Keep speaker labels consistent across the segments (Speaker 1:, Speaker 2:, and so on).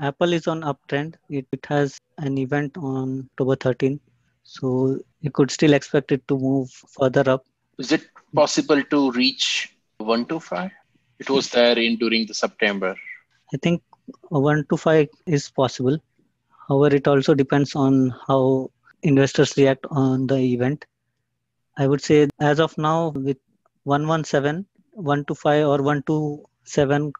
Speaker 1: Apple is on uptrend. It, it has an event on October 13. So you could still expect it to move further up.
Speaker 2: Is it possible to reach 125? It was there in during the September.
Speaker 1: I think 125 is possible. However, it also depends on how investors react on the event. I would say as of now with 117, 125 or 127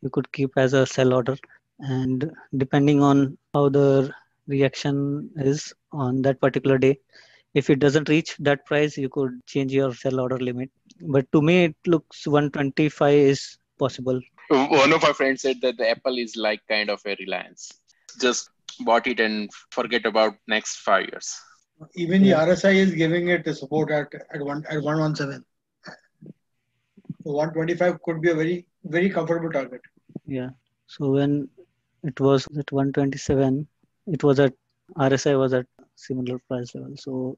Speaker 1: you could keep as a sell order and depending on how the reaction is on that particular day if it doesn't reach that price you could change your sell order limit but to me it looks 125 is possible
Speaker 2: One of my friends said that the Apple is like kind of a Reliance. Just bought it and forget about next five years.
Speaker 3: Even the RSI is giving it a support at at one at 117. So 125 could be a very very comfortable target.
Speaker 1: yeah so when it was at 127 it was at rsi was at similar price level. So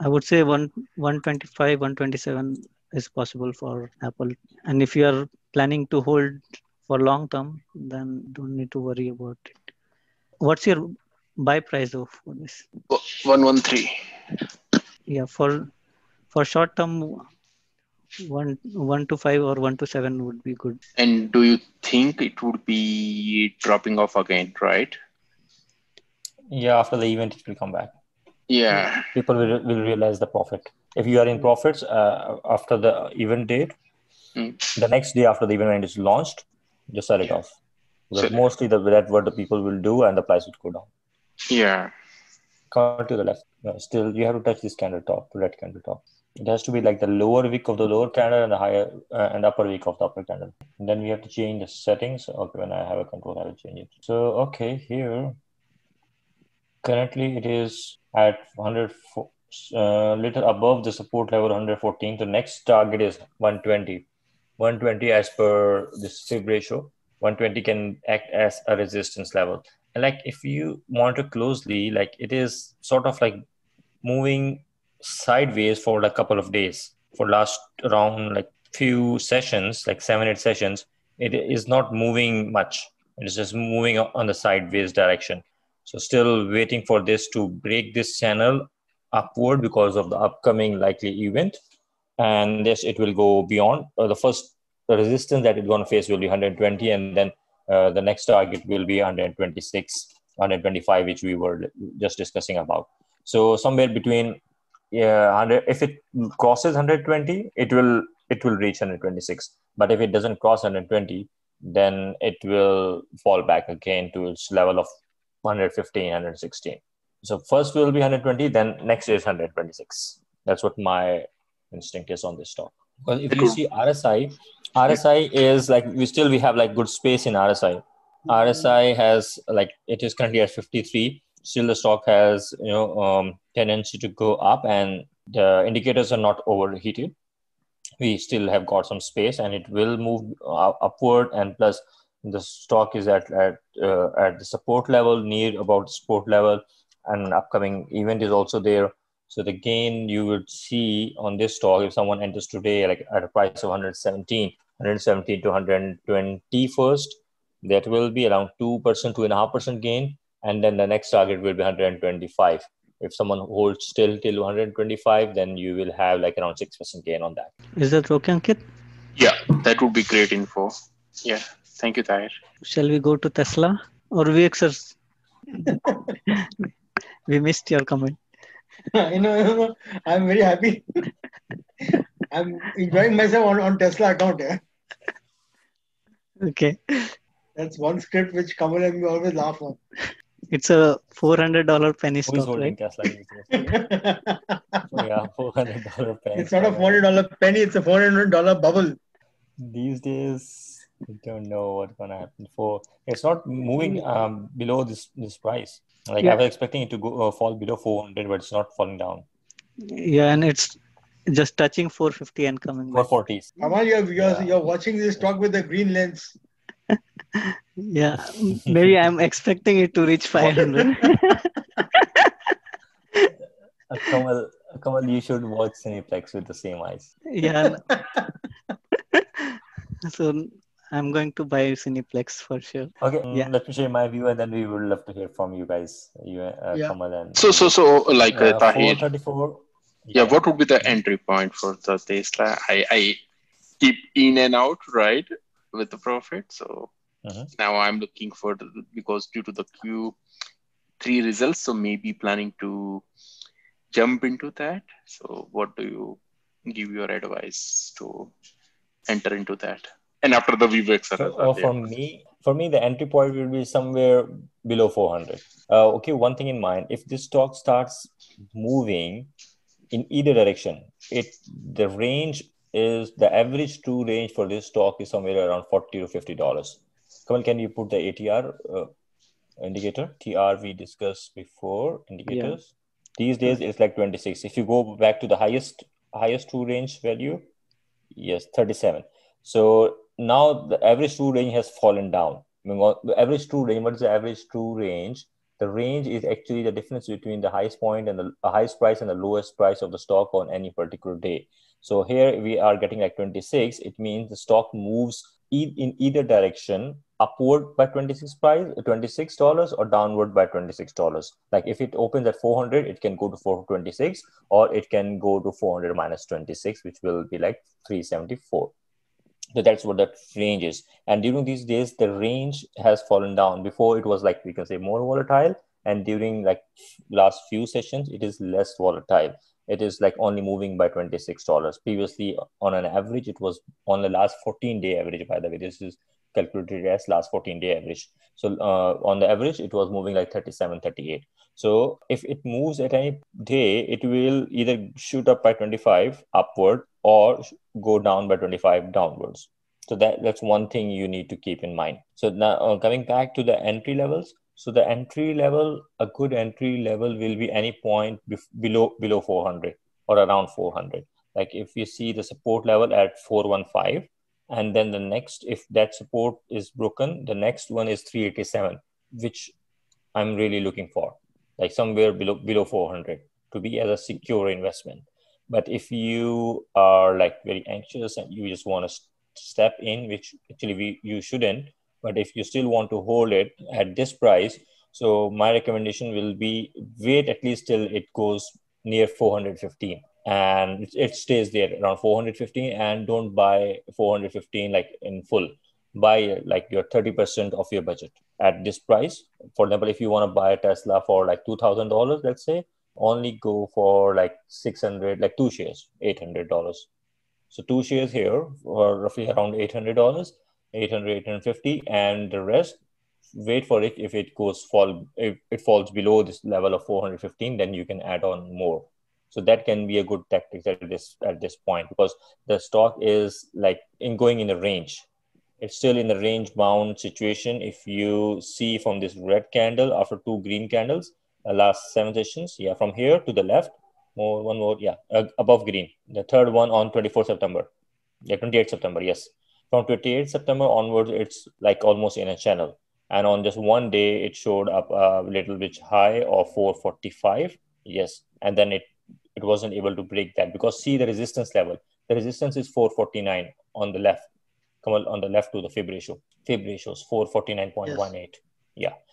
Speaker 1: i would say one 125 127 is possible for apple. And if you are planning to hold for long term then don't need to worry about it. What's your buy price though for this?
Speaker 2: 113.
Speaker 1: yeah for for short term one one to five or one to seven would be good
Speaker 2: And do you think it would be dropping off again, right?
Speaker 4: Yeah, after the event, it will come back.
Speaker 2: Yeah.
Speaker 4: People will, will realize the profit. If you are in profits uh, after the event date,
Speaker 2: Mm.
Speaker 4: the next day after the event is launched, just sell it off. Because
Speaker 2: So-
Speaker 4: mostly the, that what the people will do, and the price would go down.
Speaker 2: Yeah.
Speaker 4: Come to the left. No, still, you have to touch this candle top, red candle top. It has to be like the lower wick of the lower candle and the higher uh, and upper wick of the upper candle. And then we have to change the settings. Okay, when I have a control, I will change it. So okay, here currently it is at 100 uh, little above the support level 114. The next target is 120. 120 as per this fib ratio. 120 can act as a resistance level. And like if you monitor closely, like it is sort of like moving sideways for a couple of days. For last around like few sessions like seven eight sessions it is not moving much. It is just moving on the sideways direction. So still waiting for this to break this channel upward because of the upcoming likely event. And yes it will go beyond. Uh, the first resistance that it's going to face will be 120 and then uh, the next target will be 126 125 which we were just discussing about. So somewhere between yeah 100 if it crosses 120 it will it will reach 126 but if it doesn't cross 120 then it will fall back again to its level of 115 116 so first will be 120 then next is 126 that's what my instinct is on this stock because if you see rsi rsi is like we still we have like good space in rsi mm-hmm. rsi has like it is currently at 53 still the stock has you know um, tendency to go up and the indicators are not overheated. We still have got some space and it will move uh, upward and plus the stock is at at, uh, at the support level near about the support level and upcoming event is also there. So the gain you would see on this stock if someone enters today like at a price of 117 117 to 120 first that will be around 2% 2.5% gain and then the next target will be 125 if someone holds still till 125 then you will have like around 6% gain on that
Speaker 1: is that okay ankit
Speaker 2: Yeah. That would be great info. Yeah. Thank you, Tahir.
Speaker 1: shall we go to tesla or vxrs we missed your comment
Speaker 3: you know, you know, I'm very happy. I'm enjoying myself on, on Tesla account. Yeah?
Speaker 1: okay
Speaker 3: That's one script which Kamal and me always laugh on.
Speaker 1: It's a $400 penny
Speaker 4: who is
Speaker 1: stock
Speaker 4: holding
Speaker 1: right
Speaker 4: tesla these? Oh, yeah 400 dollar pen
Speaker 3: it's not a four hundred dollar penny; it's a four hundred dollar bubble.
Speaker 4: these days i don't know what's gonna happen for it's not moving um, below this this price like i was expecting it to go uh, fall below 400 but it's not falling down
Speaker 1: yeah and it's just touching 450 and coming back
Speaker 4: 440s
Speaker 3: Kamal, you're you're,
Speaker 4: Yeah.
Speaker 3: you're watching this talk with the green lens.
Speaker 1: Yeah maybe i'm expecting it to reach 500
Speaker 4: Uh, Kamal, Kamal, you should watch Cineplex with the same eyes.
Speaker 1: yeah so I'm going to buy Cineplex for sure.
Speaker 4: Okay, mm,
Speaker 1: Yeah.
Speaker 4: let me share my view, and then we would love to hear from you guys, you, uh,
Speaker 3: Yeah.
Speaker 4: Kamal and
Speaker 2: So so so like uh,
Speaker 4: uh,
Speaker 2: Tahir,
Speaker 4: 434.
Speaker 2: yeah, what would be the entry point for the Tesla? I, I keep in and out, right, with the profit. So
Speaker 4: Mhm.
Speaker 2: now I'm looking for the, because due to the Q3 results, so maybe planning to jump into that. So what do you give your advice to enter into that? And after the VVX,
Speaker 4: So, uh, for me, for me, the entry point will be somewhere below 400. Uh, okay, one thing in mind: if this stock starts moving in either direction, it the range is the average true range for this stock is somewhere around 40 to 50 dollars. Kamal, can you put the ATR uh, indicator? TR we discussed before indicators. These days it's like 26. If you go back to the highest highest true range value, yes, 37. So now the average true range has fallen down. I mean, what- the average true range, what is the average true range? The range is actually the difference between the highest point and the highest price and the lowest price of the stock on any particular day. So here we are getting like 26. It means the stock moves e- in either direction, upward by 26 price, $26 or downward by $26. Like if it opens at 400, it can go to 426 or it can go to 400 minus 26, which will be like 374. So that's what that range is. And during these days, the range has fallen down. Before it was like we can say more volatile, and during like last few sessions, it is less volatile. It is like only moving by twenty six dollars. Previously, on an average, it was on the last fourteen day average. By the way, this is calculated as last 14 day average. So uh, on the average, it was moving like 37, 38. So if it moves at any day, it will either shoot up by 25 upward or go down by 25 downwards. So that that's one thing you need to keep in mind. So now uh, coming back to the entry levels. So the entry level, a good entry level will be any point below below 400 or around 400. Like if you see the support level at 415, and then the next, if that support is broken, the next one is 387, which I'm really looking for, like somewhere below below 400 to be as a secure investment. But if you are like very anxious and you just want to step in, which actually we, you shouldn't, but if you still want to hold it at this price, so my recommendation will be wait at least till it goes near 415 and it- stays there around 415 and don't buy 415 like in full. Buy like your 30% of your budget at this price. For example if you want to buy a tesla for like $2000 let's say only go for like 600 like two shares $800 so two shares here for roughly around $800 800 850 and the rest wait for it. If it goes fall if it falls below this level of 415 then you can add on more. So that can be a good tactic at this at this point because the stock is like in going in a range. It's still in the range bound situation. If you see from this red candle after two green candles uh, last seven sessions yeah from here to the left more one more yeah uh, above green. The third one on 24 september. Yeah 28 september yes from 28 september onwards it's like almost in a channel. And on just one day it showed up a little bit high of 445 yes. And then it it wasn't able to break that because see the resistance level. The resistance is 449 on the left. Come on on the left to the fib ratio. Fib ratio is 449.18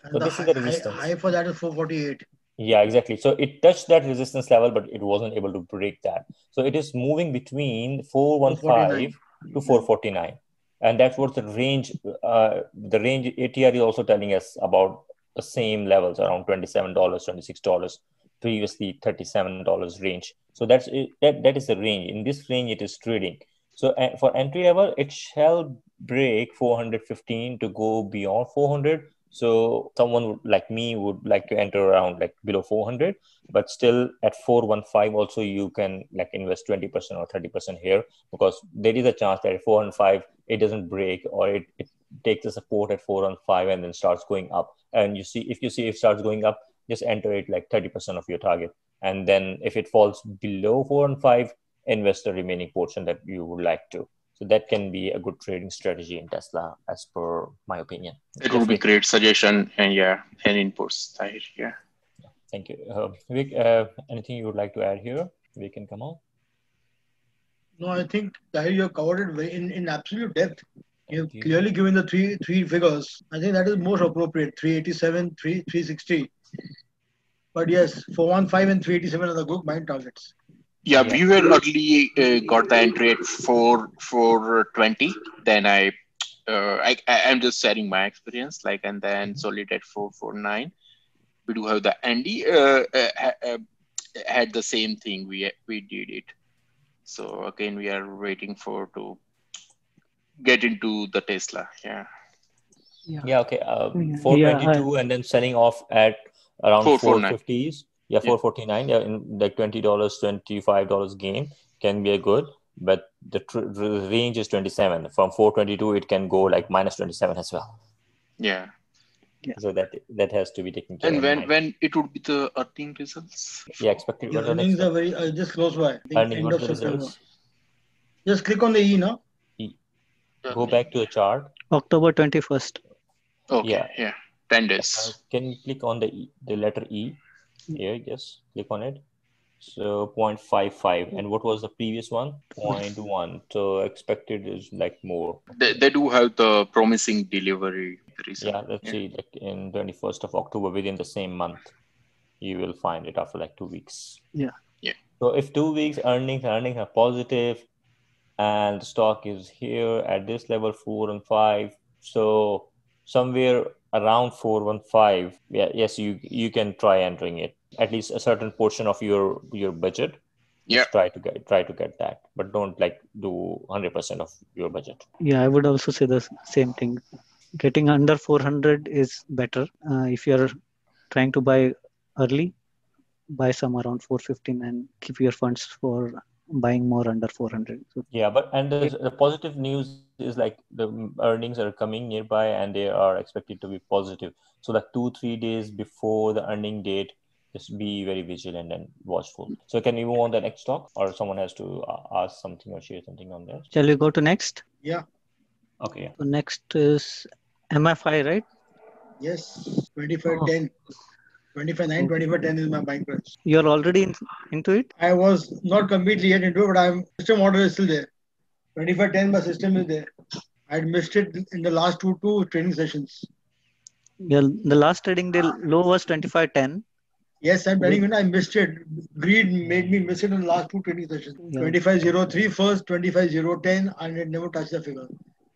Speaker 3: And
Speaker 4: So this is the
Speaker 3: high- high-
Speaker 4: resistance.
Speaker 3: High for that is 448.
Speaker 4: yeah exactly. So it touched that resistance level but it wasn't able to break that. So it is moving between 415 to 449 and that's what the range uh, the range atr is also telling us about the same levels around $27 $26 previously $37 range. So that's that, that is the range. In this range it is trading. So uh, for entry level it shall break 415 to go beyond 400 so someone like me would like to enter around like below 400 but still at 415 also you can like invest 20% or 30% here because there is a chance that at 415 it doesn't break or it, it takes the support at 415 and then starts going up and you see if you see it starts going up just enter it like 30% of your target and then if it falls below 415 invest the remaining portion that you would like to so that can be a good trading strategy in tesla as per my opinion
Speaker 2: It would be great suggestion and yeah, and inputs. Yeah.
Speaker 4: Thank you. Uh, Vic, uh, anything you would like to add here? We can come on.
Speaker 3: No, I think Tahir, you have covered it very in, in absolute depth. You've
Speaker 4: Okay.
Speaker 3: clearly given the three three figures. I think that is most appropriate. 387, 3, 360. But yes, 415 and 387 are the good buying targets.
Speaker 2: Yeah,
Speaker 4: Yeah.
Speaker 2: we were early uh, got the entry at four four twenty. Then I, uh, I I- I'm just sharing my experience. Like, and then solid at four four nine. We do have the Andy uh, uh, uh, had the same thing. We we did it. So again, we are waiting for to get into the Tesla. Yeah,
Speaker 4: Yeah, okay. Uh,
Speaker 1: Yeah,
Speaker 4: 422 and then selling off at around
Speaker 2: 449.
Speaker 4: 450s. Yeah,
Speaker 2: Yeah.
Speaker 4: 449. Yeah, in like $20, $25 gain can be a good, but the tr- range is 27. From 422, it can go like minus 27 as well.
Speaker 2: yeah.
Speaker 4: So that that has to be taken care
Speaker 2: And
Speaker 4: of.
Speaker 2: when when it would be the earning results?
Speaker 4: yeah, expected.
Speaker 3: Your
Speaker 4: the
Speaker 3: earnings
Speaker 4: expect-
Speaker 3: are very uh, just close by. I
Speaker 4: earning,
Speaker 3: end of
Speaker 4: the results?
Speaker 3: Just click on the E now. E.
Speaker 4: Go back to the chart.
Speaker 1: October 21st.
Speaker 2: Okay.
Speaker 4: Yeah.
Speaker 2: Yeah. Ten
Speaker 4: Uh,
Speaker 2: days.
Speaker 4: can you click on the e, the letter E here? Yes, click on it. So 0.55. And what was the previous one? 0.1. So expected is like more.
Speaker 2: They, they do have the promising delivery result.
Speaker 4: Yeah, let's see. Like in 21st of October, within the same month, you will find it after like two weeks.
Speaker 1: Yeah.
Speaker 2: Yeah.
Speaker 4: So if two weeks earnings, earnings are positive, and the stock is here at this level, four and five. So somewhere around four one five. Yeah, yes, you you can try entering it. At least a certain portion of your your budget.
Speaker 2: Yeah.
Speaker 4: Try to get try to get that, but don't like do hundred percent of your budget.
Speaker 1: Yeah, I would also say the same thing. Getting under 400 is better. Uh, if you're trying to buy early, buy some around 415 and keep your funds for buying more under 400. So
Speaker 4: Yeah, but and the, the positive news is like the earnings are coming nearby and they are expected to be positive. So like two three days before the earning date, just be very vigilant and watchful. So can we move on to the next talk, or someone has to uh, ask something or share something on that?
Speaker 1: shall we go to next?
Speaker 3: Yeah.
Speaker 4: Okay. yeah.
Speaker 1: So next is MFI, right?
Speaker 3: Yes. 25,
Speaker 1: Oh.
Speaker 3: 10. 25, 9, 25, 10 is my buying price.
Speaker 1: You're already in, into it?
Speaker 3: I was not completely yet into it, but I'm system order is still there. 25, 10, my system is there. I had missed it in the last two two training sessions.
Speaker 1: Yeah, the last trading day low was 2510.
Speaker 3: Yes, I'm telling you, I missed it. Greed made me miss it in the last two training sessions.
Speaker 1: Yeah.
Speaker 3: 2503 first, 25010, and it never touched the figure.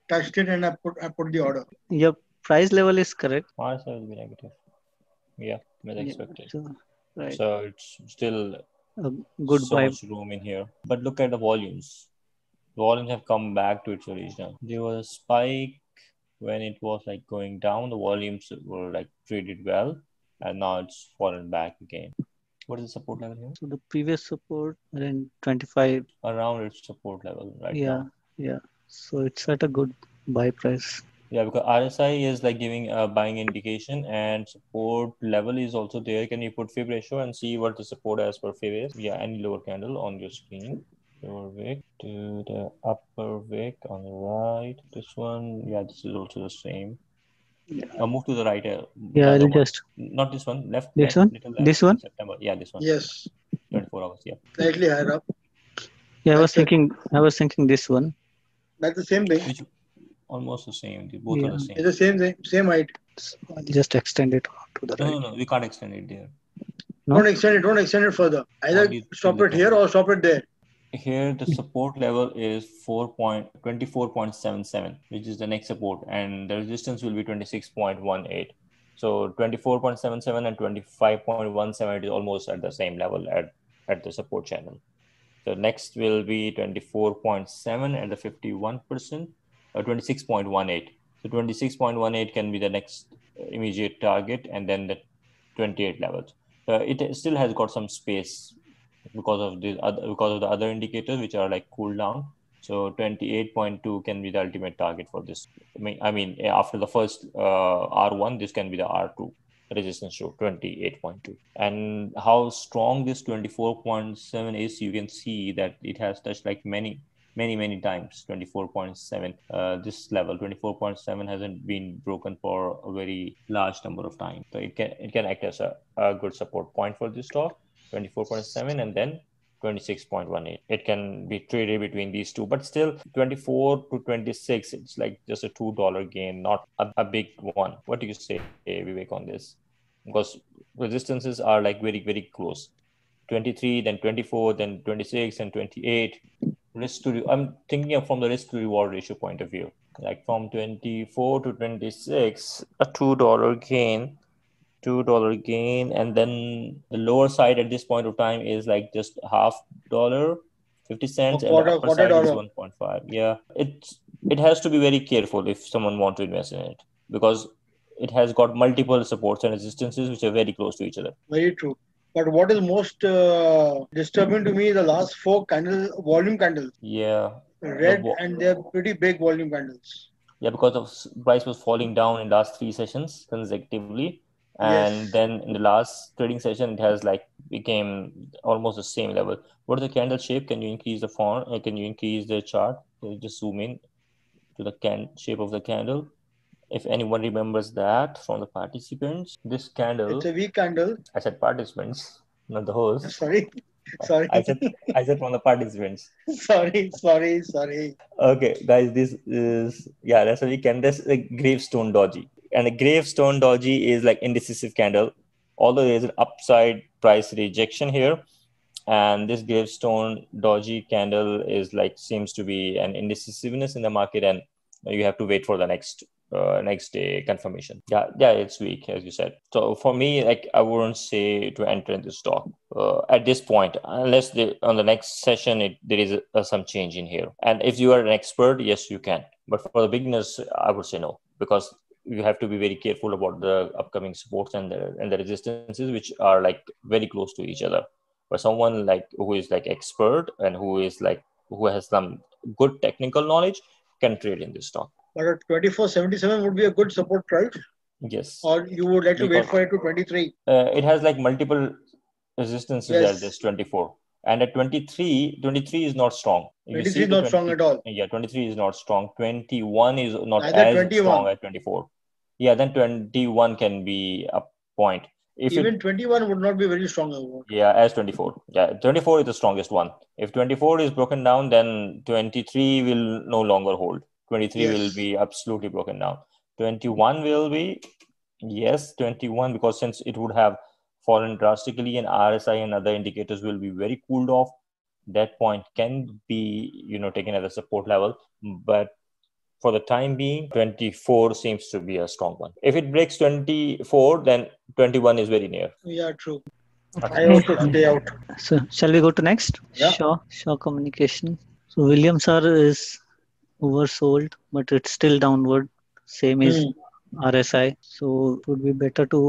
Speaker 3: Touched it and I put I put the order.
Speaker 1: Your price level is correct.
Speaker 4: March will be negative. Yeah, as
Speaker 1: Yeah,
Speaker 4: expected.
Speaker 1: So, right.
Speaker 4: So it's still
Speaker 1: a good
Speaker 4: so
Speaker 1: buy.
Speaker 4: much room in here. But look at the volumes. The volumes have come back to its original. There was a spike when it was like going down. The volumes were like traded well, and now it's fallen back again. What is the support level here?
Speaker 1: So the previous support in 25.
Speaker 4: Around its support level right
Speaker 1: yeah,
Speaker 4: now.
Speaker 1: yeah. So it's at a good buy price.
Speaker 4: Yeah, because RSI is like giving a buying indication, and support level is also there. Can you put fib ratio and see what the support as per fib is? Yeah, any lower candle on your screen. Lower wick to the upper wick on the right. This one, yeah, this is also the same.
Speaker 1: Yeah.
Speaker 4: Now move to the right. Uh,
Speaker 1: Yeah,
Speaker 4: the
Speaker 1: I'll
Speaker 4: other one.
Speaker 1: just
Speaker 4: Not this one. Left.
Speaker 1: This
Speaker 4: left,
Speaker 1: one?
Speaker 4: little left.
Speaker 1: This one?
Speaker 4: September. Yeah, this one.
Speaker 3: Yes,
Speaker 4: 24 hours. Yeah.
Speaker 3: slightly higher up.
Speaker 1: yeah. I was
Speaker 3: That's it.
Speaker 1: thinking. I was thinking this one.
Speaker 3: That's the same thing.
Speaker 4: Which almost the same. They both are the same.
Speaker 3: It's the same thing, same height.
Speaker 1: So I'll just extend it to the
Speaker 4: No,
Speaker 1: right.
Speaker 4: no, no. We can't extend it there.
Speaker 1: No?
Speaker 3: Don't extend it. Don't extend it further. Either stop it here or stop it there.
Speaker 4: Here, the support level is 4.24.77, which is the next support, and the resistance will be 26.18. So 24.77 and 25.17 is almost at the same level at, at the support channel. The next will be 24.7 and the 51%, or 26.18. So 26.18 can be the next immediate target, and then the 28 levels. Uh, it still has got some space because of the other because of the other indicators which are like cool down. So 28.2 can be the ultimate target for this. I mean, I mean after the first uh, R1, this can be the R2 resistance to 28.2. And how strong this 24.7 is, you can see that it has touched like many, many, many times 24.7. Uh, this level 24.7 hasn't been broken for a very large number of times. So it can it can act as a, a good support point for this stock. 24.7 and then 26.18 it can be traded between these two but still 24 to 26 it's like just a two dollar gain not a, a, big one. What do you say vivek on this? Because resistances are like very very close. 23 then 24 then 26 and 28 risk to i'm thinking from the risk to reward ratio point of view. Like from 24 to 26 a two dollar gain two dollar gain and then the lower side at this point of time is like just half dollar 50 cents
Speaker 3: A quarter-
Speaker 4: and the upper side is 1.5 yeah. It's it has to be very careful if someone wants to invest in it because it has got multiple supports and resistances which are very close to each other.
Speaker 3: Very true. But what is most uh, disturbing to me is the last four candle volume candles,
Speaker 4: yeah.
Speaker 3: Red,
Speaker 4: vo-
Speaker 3: and they're pretty big volume candles.
Speaker 4: yeah because of price was falling down in last three sessions consecutively and
Speaker 3: Yes.
Speaker 4: then in the last trading session it has like became almost the same level what is the candle shape can you increase the font uh, can you increase the chart you just zoom in to the can shape of the candle if anyone remembers that from the participants this candle
Speaker 3: It's a weak candle.
Speaker 4: i said participants not the host
Speaker 3: Sorry, sorry,
Speaker 4: i said i said from the participants
Speaker 3: sorry, sorry, sorry.
Speaker 4: Okay, guys, this is yeah, that's a weekend. That's a gravestone doji, and the gravestone doji is like indecisive candle. Although there is an upside price rejection here, and this gravestone doji candle is like seems to be an indecisiveness in the market, and you have to wait for the next uh, next day confirmation. Yeah, yeah, it's weak as you said. So for me, like I wouldn't say to enter in the stock uh, at this point unless the, on the next session it, there is uh, some change in here. And if you are an expert, yes, you can. But for the beginners, I would say no because you have to be very careful about the upcoming supports and the and the resistances which are like very close to each other. but someone like who is like expert and who is like who has some good technical knowledge can trade in this stock.
Speaker 3: But at 24.77 would be a good support price,
Speaker 4: Yes.
Speaker 3: or you would like to wait for it to 23.
Speaker 4: uh, it has like multiple resistances
Speaker 3: Yes.
Speaker 4: at this 24 and at 23 23 is not strong If
Speaker 3: 23 is not strong at all.
Speaker 4: yeah 23 is not strong 21 is not
Speaker 3: Neither
Speaker 4: as
Speaker 3: 21.
Speaker 4: strong as 24 yeah then 21 can be a point. If it
Speaker 3: Even 21 would not be very strong.
Speaker 4: yeah as 24 yeah 24 is the strongest one. If 24 is broken down then 23 will no longer hold. 23 will be absolutely broken down. 21 will be yes 21 because since it would have fallen drastically and rsi and other indicators will be very cooled off that point can be you know taken as a support level. But for the time being 24 seems to be a strong one if it breaks 24 then 21 is very near
Speaker 3: Yeah, true.
Speaker 4: Okay.
Speaker 3: I also stay out.
Speaker 1: So shall we go to next?
Speaker 3: Yeah.
Speaker 1: Shaw, Shaw Communication. So Williams R is oversold, but it's still downward. Same is
Speaker 3: Hmm.
Speaker 1: RSI. So it would be better to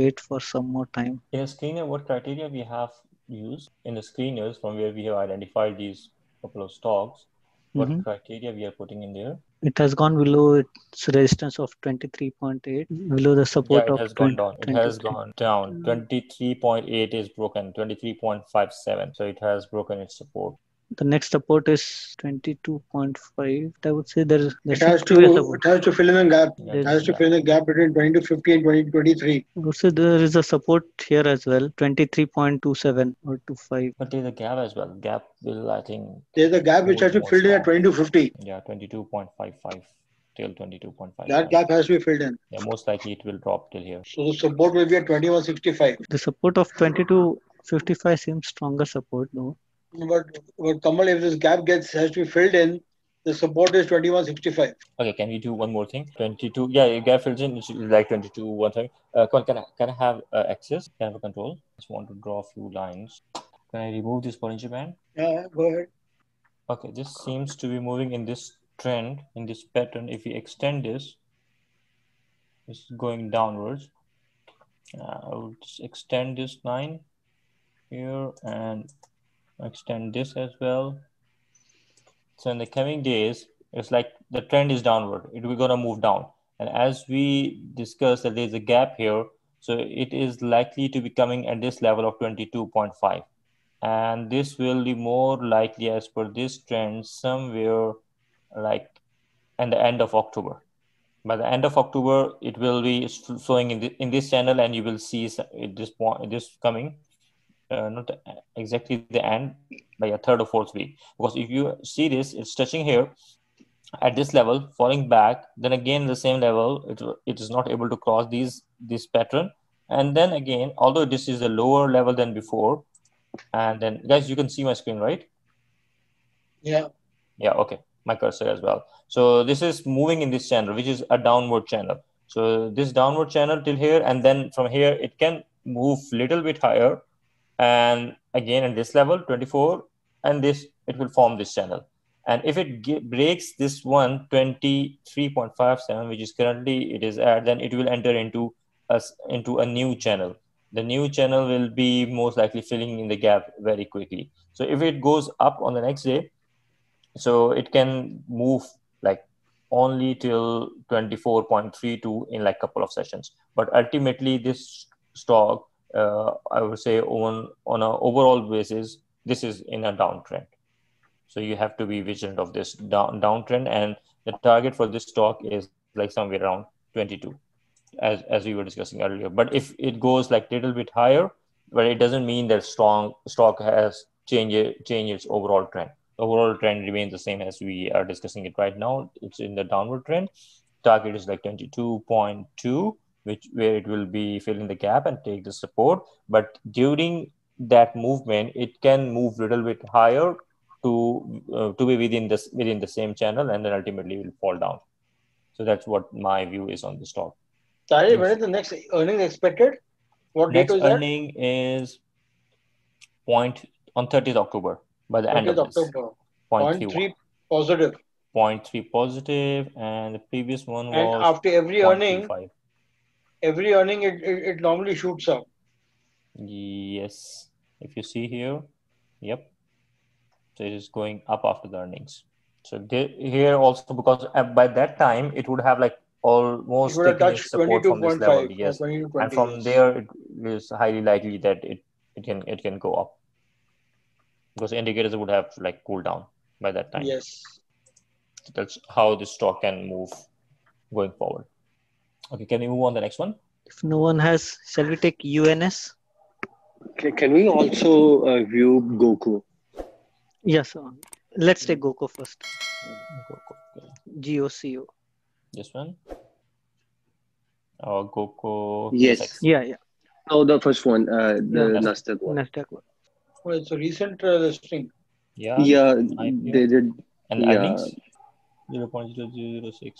Speaker 1: wait for some more time.
Speaker 4: In a screener, what criteria we have used in the screeners from where we have identified these couple of stocks? What
Speaker 1: Mhm.
Speaker 4: criteria we are putting in there?
Speaker 1: It has gone below its resistance of 23.8, below the
Speaker 4: Yeah,
Speaker 1: support
Speaker 4: it
Speaker 1: of
Speaker 4: has gone
Speaker 1: 20
Speaker 4: down. It has gone down. Mm. 23.8 is broken. 23.57. So it has broken its support.
Speaker 1: The next support is 22.5. I would say there is there
Speaker 3: It has
Speaker 1: to a
Speaker 3: it has to fill in the gap.
Speaker 4: Yeah,
Speaker 3: It has to
Speaker 4: yeah.
Speaker 3: fill in the gap between 20 to 50 and 20 to 23.
Speaker 1: I would say there is a support here as well, 23.27 or 25.
Speaker 4: But there's a gap as well. Gap will, I think,
Speaker 3: There's a gap which has to be filled in at 20 to 50.
Speaker 4: yeah, 22.55 till 22.5.
Speaker 3: That gap has to be filled in.
Speaker 4: Yeah, most likely it will drop till here.
Speaker 3: So the support will be at 2165.
Speaker 1: The support of 22.55 seems stronger support though.
Speaker 3: But, but Kamal, if this gap gets has to be filled in, the support is 2165.
Speaker 4: Okay, can we do one more thing? 22. Yeah, you gap fills in. Like 22, one time. Uh, can, can I, can I have uh, access? Can I have a control? Just want to draw a few lines. Can I remove this Bollinger Band?
Speaker 3: Yeah, go ahead.
Speaker 4: Okay, this seems to be moving in this trend, in this pattern. If we extend this, it's going downwards. Uh, I will just extend this line here and extend this as well. So in the coming days, it's like the trend is downward. It will be gonna move down. And as we discussed that there's a gap here, so it is likely to be coming at this level of 22.5 and this will be more likely as per this trend somewhere like in the end of october by the end of october it will be showing in, the, in this channel and you will see this point this coming uh, not exactly the end, by a third or fourth week. Because if you see this, it's touching here at this level, falling back, then again the same level, it, it is not able to cross these this pattern. And then again, although this is a lower level than before, and then guys, you can see my screen, right?
Speaker 3: Yeah.
Speaker 4: Yeah, okay. My cursor as well. So this is moving in this channel, which is a downward channel. So this downward channel till here, and then from here it can move little bit higher, and again at this level 24, and this it will form this channel. And if it breaks this one 23.57, which is currently it is at, then it will enter into a, into a new channel. The new channel will be most likely filling in the gap very quickly. So if it goes up on the next day, so it can move like only till 24.32 in like couple of sessions but ultimately this stock Uh, i would say on on an overall basis this is in a downtrend so you have to be vigilant of this down downtrend and the target for this stock is like somewhere around 22 as as we were discussing earlier but if it goes like a little bit higher but it doesn't mean that strong stock has changed changed its overall trend overall trend remains the same as we are discussing it right now. It's in the downward trend. Target is like 22.2, which where it will be filling the gap and take the support. But during that movement, it can move a little bit higher to uh, to be within this within the same channel, and then ultimately will fall down. So that's what my view is on the stock.
Speaker 3: Sorry, when is the next earning expected?
Speaker 4: What next date is earning that? is point on 30th October by the end of October.
Speaker 3: Point, point three positive.
Speaker 4: Point three positive, and the previous one
Speaker 3: and
Speaker 4: was.
Speaker 3: And after every earning, every earning it, it, it normally shoots up.
Speaker 4: Yes, if you see here, yep. So it is going up after the earnings. So they, here also because by that time it would have like almost taken support from this level. Yes, and from there it is highly likely that it, it can it can go up because indicators would have like cooled down by that time.
Speaker 3: Yes.
Speaker 4: That's how the stock can move going forward. Okay, can we move on the next one?
Speaker 1: If no one has, shall we take UNS?
Speaker 5: Okay, Can we also uh, view Goku?
Speaker 1: Yes, uh, let's take Goku first. Goco. Okay. GOCO.
Speaker 4: This one? Or Goku?
Speaker 5: Yes.
Speaker 1: Yeah, yeah.
Speaker 5: Oh, the first one, uh, the yeah, Nasdaq one.
Speaker 1: Nasdaq one.
Speaker 3: Well, it's a recent uh, listing.
Speaker 4: Yeah.
Speaker 5: Yeah, they did.
Speaker 4: And yeah. earnings? 0 0.0006. 0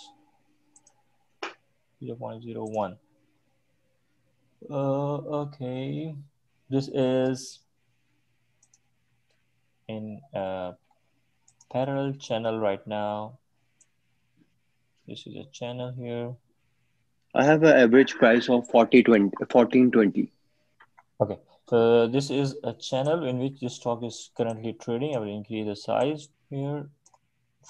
Speaker 4: 0.01. Uh, okay. This is in a parallel channel right now. This is a channel here.
Speaker 5: I have an average price of 40, 20, 1420.
Speaker 4: Okay. So this is a channel in which this stock is currently trading. I will increase the size here.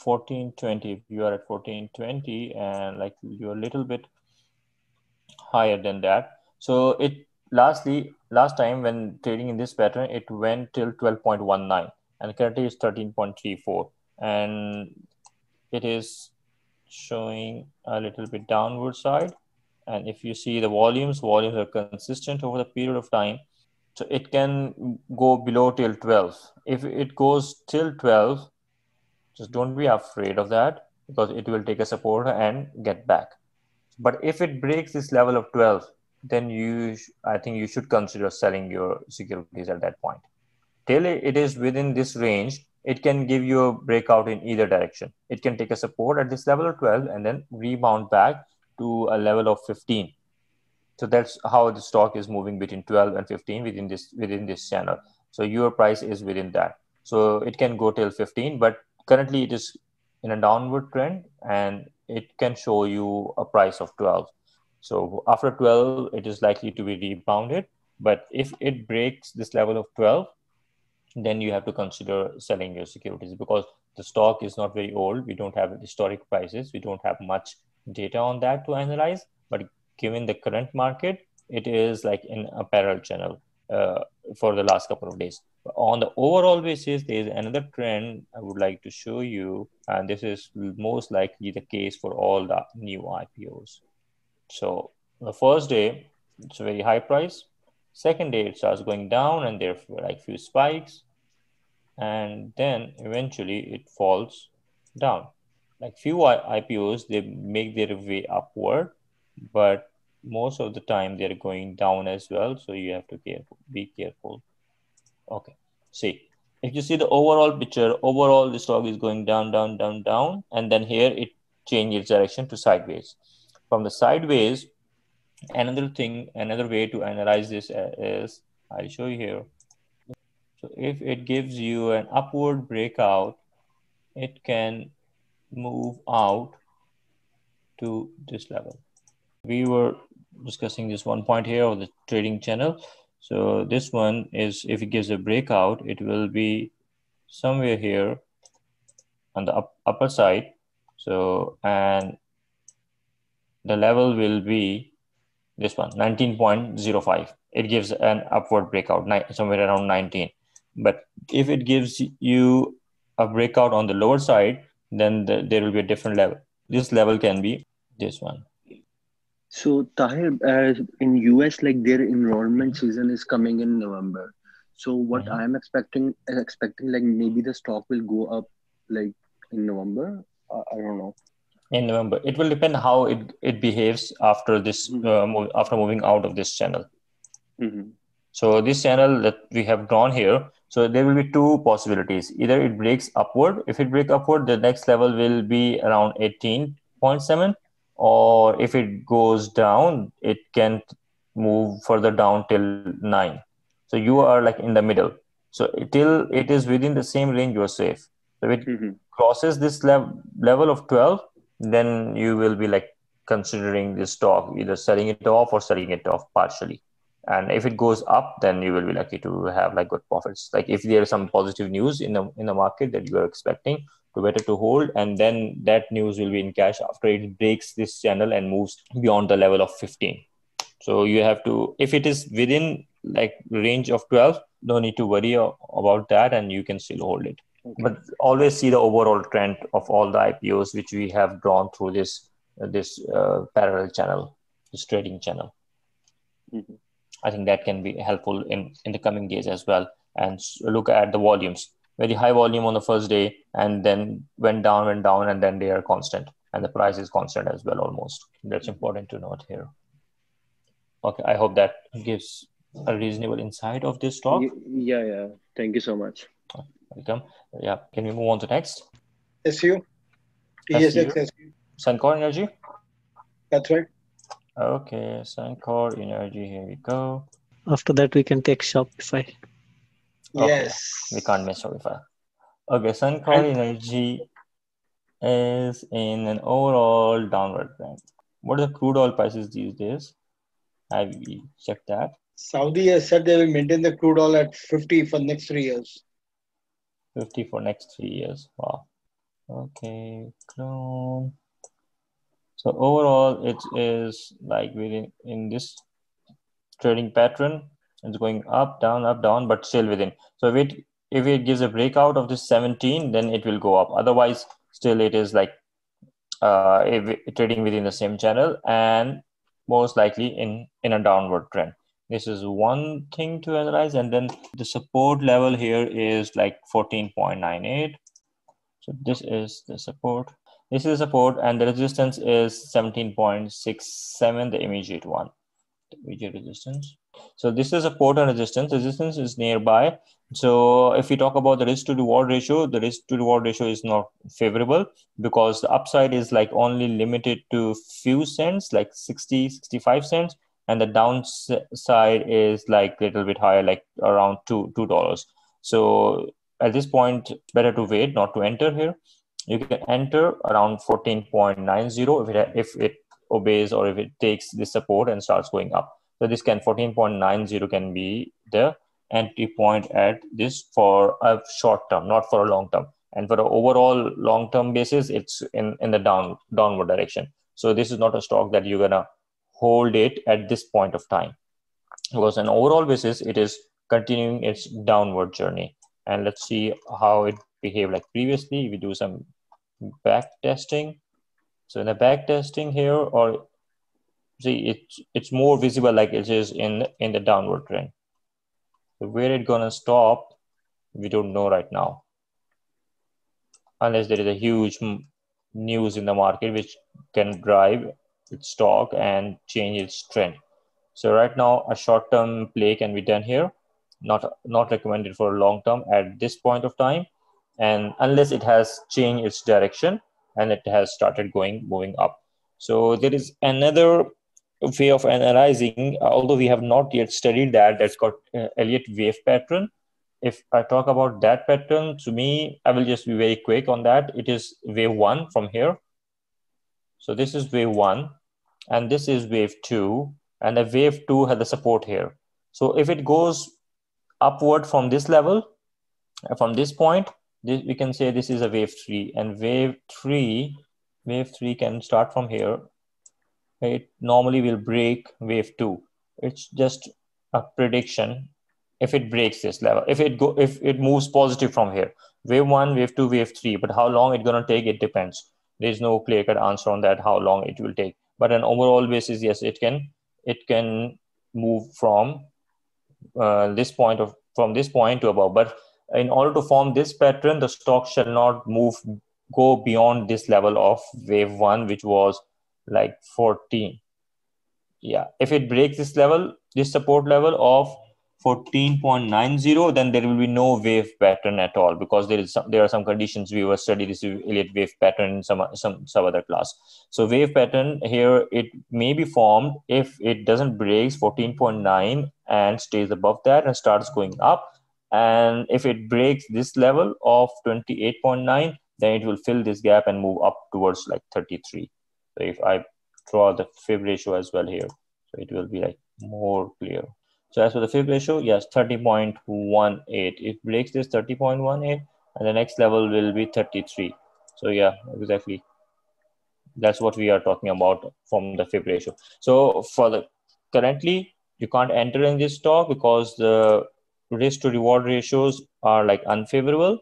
Speaker 4: 1420. If you are at 1420 and like you're a little bit higher than that. So it lastly last time when trading in this pattern, it went till 12.19 and currently it's 13.34 and it is showing a little bit downward side. And if you see the volumes, volumes are consistent over the period of time so it can go below till 12 if it goes till 12 just don't be afraid of that because it will take a support and get back but if it breaks this level of 12 then you i think you should consider selling your securities at that point. Till it is within this range it can give you a breakout in either direction. It can take a support at this level of 12 and then rebound back to a level of 15 so that's how the stock is moving between 12 and 15 within this within this channel. So your price is within that. So it can go till 15 but currently it is in a downward trend and it can show you a price of 12 so after 12 it is likely to be rebounded. But if it breaks this level of 12 then you have to consider selling your securities because the stock is not very old. We don't have historic prices. We don't have much data on that to analyze. But given the current market, it is like in a parallel channel uh, for the last couple of days. On the overall basis, there is another trend I would like to show you, and this is most likely the case for all the new IPOs. So the first day, it's a very high price. Second day it starts going down and there are like few spikes. And then eventually it falls down. Like few IPOs, they make their way upward, but most of the time they're going down as well. So you have to be careful. Okay, see, if you see the overall picture, overall the stock is going down, down, down, down, and then here it changes direction to sideways. From the sideways, another thing, another way to analyze this uh, is, I'll show you here. So if it gives you an upward breakout, it can move out to this level. We were discussing this one point here of the trading channel. So this one is, if it gives a breakout, it will be somewhere here on the up, upper side. So, and the level will be this one, 19.05. It gives an upward breakout, somewhere around 19. But if it gives you a breakout on the lower side, then the, there will be a different level. This level can be this one.
Speaker 5: So Tahir, uh, in US, like their enrollment season is coming in November. So what
Speaker 4: Mhm.
Speaker 5: I'm expecting, is expecting like maybe the stock will go up like in November. Uh, I don't know.
Speaker 4: in November. It will depend how it, it behaves after this
Speaker 5: Mhm.
Speaker 4: uh, move, after moving out of this channel.
Speaker 5: hmm
Speaker 4: So this channel that we have drawn here, so there will be two possibilities. Either it breaks upward. If it breaks upward, the next level will be around 18.7, or if it goes down, it can move further down till nine. So you are like in the middle. So till it is within the same range, you are safe. So if it
Speaker 5: hmm
Speaker 4: crosses this level level of 12 then you will be like considering this stock either selling it off or selling it off partially and if it goes up then you will be lucky to have like good profits like if there is some positive news in the in the market that you are expecting to better to hold and then that news will be in cash after it breaks this channel and moves beyond the level of 15 so you have to if it is within like range of 12 no need to worry about that and you can still hold it
Speaker 5: Okay.
Speaker 4: but always see the overall trend of all the IPOs which we have drawn through this uh, this uh, parallel channel, this trading channel.
Speaker 5: Mhm.
Speaker 4: I think that can be helpful in in the coming days as well. And look at the volumes. Very high volume on the first day, and then went down, went down, and then they are constant, and the price is constant as well almost. That's important to note here. Okay, I hope that gives a reasonable insight of this talk.
Speaker 5: Yeah, yeah. Thank you so much.
Speaker 4: Welcome. Yeah, can we move on to next?
Speaker 3: SU.
Speaker 4: SU.
Speaker 3: TSX SU.
Speaker 4: Suncor Energy.
Speaker 3: That's right.
Speaker 4: Okay, Suncor Energy. Here we go.
Speaker 1: After that, we can take Shopify.
Speaker 4: Okay.
Speaker 3: Yes.
Speaker 4: We can't miss Shopify. Okay, Suncor
Speaker 3: And-
Speaker 4: Energy is in an overall downward trend. What are the crude oil prices these days? Have we checked that?
Speaker 3: Saudi has said they will maintain the crude oil at 50 for next three years.
Speaker 4: 50 for next three years. Wow. Okay, clone. So overall, it is like within in this trading pattern, it's going up, down, up, down, but still within. So if it if it gives a breakout of this 17, then it will go up. Otherwise, still it is like uh, trading within the same channel and most likely in in a downward trend. This is one thing to analyze, and then the support level here is like 14.98. So this is the support. This is support, and the resistance is 17.67, the immediate one, immediate resistance. So this is a and resistance. Resistance is nearby. So if we talk about the risk to reward ratio, the risk to reward ratio is not favorable because the upside is like only limited to few cents, like 60, 65 cents, and the downside is like a little bit higher, like around two two dollars. So at this point, better to wait, not to enter here. You can enter around 14.90 if it if it obeys or if it takes the support and starts going up. So this can 14.90 can be the entry point at this for a short term, not for a long term. And for the overall long term basis, it's in, in the down downward direction. So this is not a stock that you're gonna hold it at this point of time. Because on overall basis, it is continuing its downward journey. And let's see how it behaved like previously. We do some back testing. So in the back testing here, or see it's it's more visible like it is in in the downward trend. So where it gonna stop, we don't know right now, unless there is a huge news in the market which can drive its stock and change its trend. So right now, a short-term play can be done here, not not recommended for long term at this point of time, and unless it has changed its direction and it has started going moving up. So there is another way of analyzing, although we have not yet studied that. That's called uh, Elliott wave pattern. If I talk about that pattern, to me, I will just be very quick on that. It is wave one from here. So this is wave one, and this is wave two, and the wave two has the support here. So if it goes upward from this level, uh, from this point, we can say this is a wave three, and wave three, wave three can start from here. It normally will break wave two. It's just a prediction if it breaks this level. If it go, if it moves positive from here, wave one, wave two, wave three. But how long it's gonna take, it depends. There's no clear cut answer on that. How long it will take. But on overall basis, yes, it can it can move from uh, this point of from this point to above. But in order to form this pattern, the stock shall not move go beyond this level of wave one, which was like 14. Yeah, if it breaks this level, this support level of 14.90, then there will be no wave pattern at all because there is some, there are some conditions we were studying this Elliott wave pattern in some some some other class. So wave pattern here it may be formed if it doesn't break 14.9 and stays above that and starts going up and if it breaks this level of 28.9, then it will fill this gap and move up towards like 33. So if I draw the fib ratio as well here, so it will be like more clear. So as for the fib ratio, yes, 30.18. It breaks this 30.18 and the next level will be 33. So yeah, exactly. That's what we are talking about from the fib ratio. So for the currently, you can't enter in this stock because the risk to reward ratios are like unfavorable.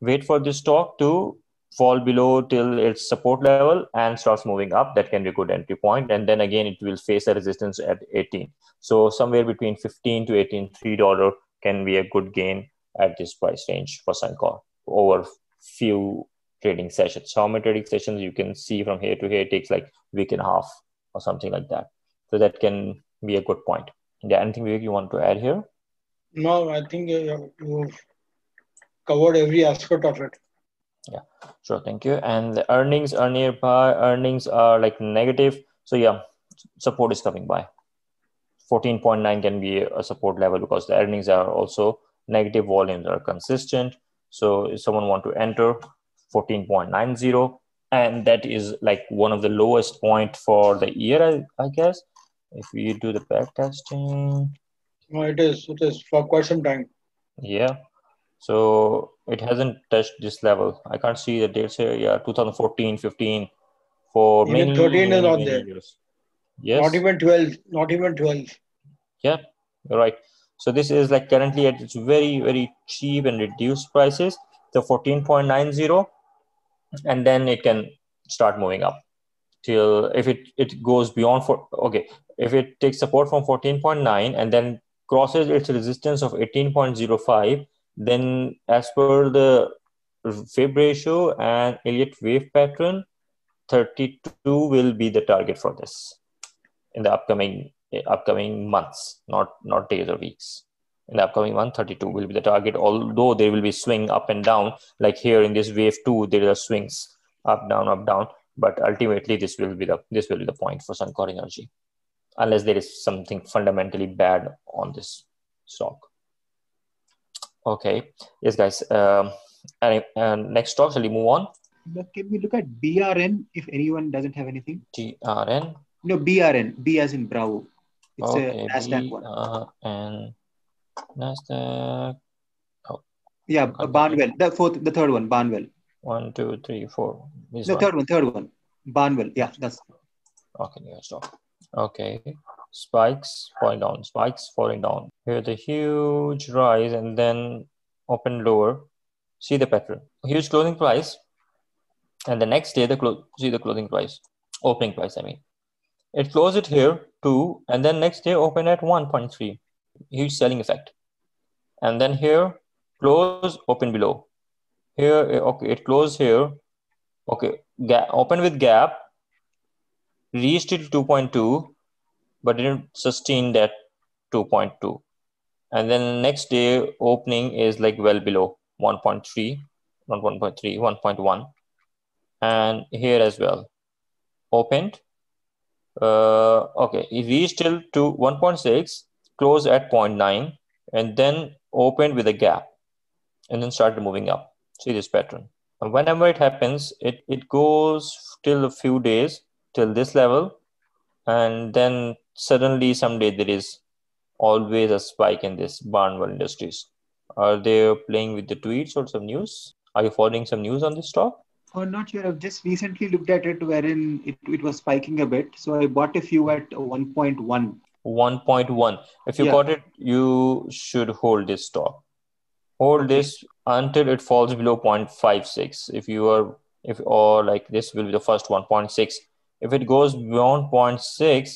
Speaker 4: Wait for this stock to fall below till its support level and starts moving up. That can be a good entry point. And then again it will face a resistance at 18 so somewhere between 15 to 18 three dollar can be a good gain at this price range for Suncor over few trading sessions. How many trading sessions you can see from here to here takes like week and a half or something like that. So that can be a good point. Yeah anything you want to add here
Speaker 3: no, I think uh, you, you've covered every aspect of it.
Speaker 4: Yeah, sure. Thank you. And the earnings are nearby. Earnings are like negative. So yeah, support is coming by. 14.9 can be a support level because the earnings are also negative. Volumes are consistent. So if someone want to enter 14.90, and that is like one of the lowest point for the year, I, I guess. If we do the back testing,
Speaker 3: no, it is. It is for quite some time.
Speaker 4: Yeah. So it hasn't touched this level. I can't see the dates here. Yeah, 2014, 15. For
Speaker 3: even
Speaker 4: many,
Speaker 3: 13 is not there.
Speaker 4: years. Yes.
Speaker 3: Not even 12. Not even 12.
Speaker 4: Yeah, you're right. So this is like currently at its very, very cheap and reduced prices. So 14.90. And then it can start moving up till if it, it goes beyond for okay if it takes support from 14.9 and then crosses its resistance of 18.05, then as per the fib ratio and Elliott wave pattern, 32 will be the target for this in the upcoming eh, upcoming months, not not days or weeks. In the upcoming month, 32 will be the target. Although there will be swing up and down, like here in this wave two, there are swings up, down, up, down. But ultimately, this will be the this will be the point for Suncor Energy unless there is something fundamentally bad on this stock. Okay, yes, guys. Um, and, next stock, shall we move on?
Speaker 6: Can we look at BRN if anyone doesn't have anything?
Speaker 4: TRN?
Speaker 6: No, BRN. B as in Bravo. It's
Speaker 4: okay,
Speaker 6: a NASDAQ
Speaker 4: B,
Speaker 6: one.
Speaker 4: uh, and NASDAQ.
Speaker 6: Yeah,
Speaker 4: okay.
Speaker 6: Barnwell. The fourth, the third one, Barnwell.
Speaker 4: One, two, three, four. This
Speaker 6: The
Speaker 4: one.
Speaker 6: third one, third one. Barnwell. Yeah, that's
Speaker 4: Okay, new stock. Okay, spikes falling down, spikes falling down. Here the huge rise and then open lower. See the pattern. Huge closing price, and the next day the clo- see the closing price, opening price. I mean, It closed it here two, and then next day open at 1.3. Huge selling effect. And then here close open below. Here eh, okay, it closed here. Okay, gap, open with gap, reached it 2.2, but didn't sustain that 2.2. And then next day opening is like well below 1.3, not 1.3, 1.1. And here as well. Opened. Uh, okay, it reached till to 1.6, closed at 0.9, and then opened with a gap, and then started moving up. See this pattern. And whenever it happens, it, it goes till a few days till this level, and then suddenly someday there is always a spike in this Barnwell Industries. Are they playing with the tweets or some news? Are you following some news on this stock?
Speaker 6: Oh, uh, not sure. I've just recently looked at it wherein it, it was spiking a bit. So I bought a few at 1.1.
Speaker 4: 1.1. If you
Speaker 6: Yeah.
Speaker 4: got it, you should hold this stock. Hold this until it falls below 0.56. If you are, if or like this will be the first 1.6. If it goes beyond 0.6,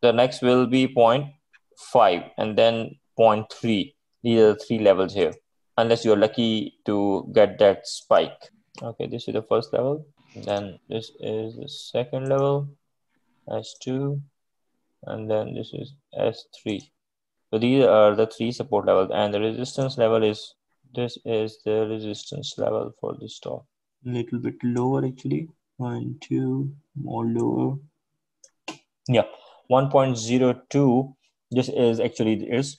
Speaker 4: the next will be 0.5 and then 0.3. These are the three levels here, unless you're lucky to get that spike. Okay, this is the first level. Then this is the second level, S2, and then this is S3. So these are the three support levels, and the resistance level is this is the resistance level for this stock. A little bit lower actually. One, two, lower. Yeah, 1.02. This is actually its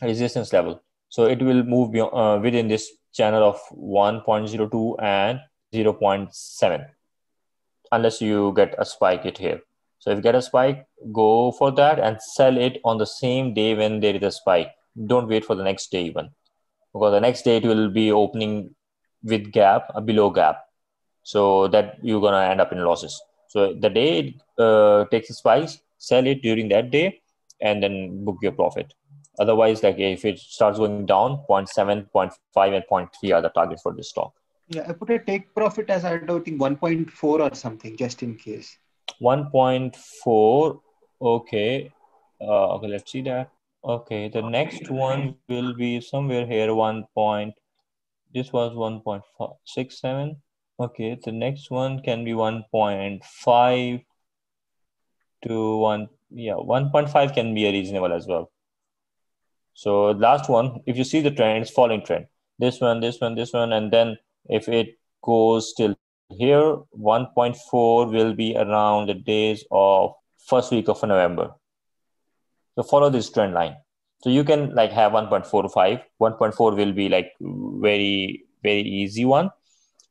Speaker 4: resistance level. So it will move beyond, uh, within this channel of 1.02 and 0.7 unless you get a spike it here. So if you get a spike, go for that and sell it on the same day when there is a spike. Don't wait for the next day even, because the next day it will be opening with gap, a below gap, so that you're gonna end up in losses. So the day it uh, takes a spike, sell it during that day, and then book your profit. Otherwise, like if it starts going down, 0.7, 0.5, and 0.3 are the targets for this stock.
Speaker 6: Yeah, I put a take profit as I don't think 1.4 or something, just in case.
Speaker 4: 1.4 okay uh, okay let's see that okay the next one will be somewhere here 1 point this was 1.67 okay the next one can be 1.5 to 1 yeah 1.5 can be a reasonable as well. So last one if you see the trend it's falling trend. This one this one this one and then if it goes till here 1.4 will be around the days of first week of november. So follow this trend line. So you can like have 1.45 1.4 will be like very very easy one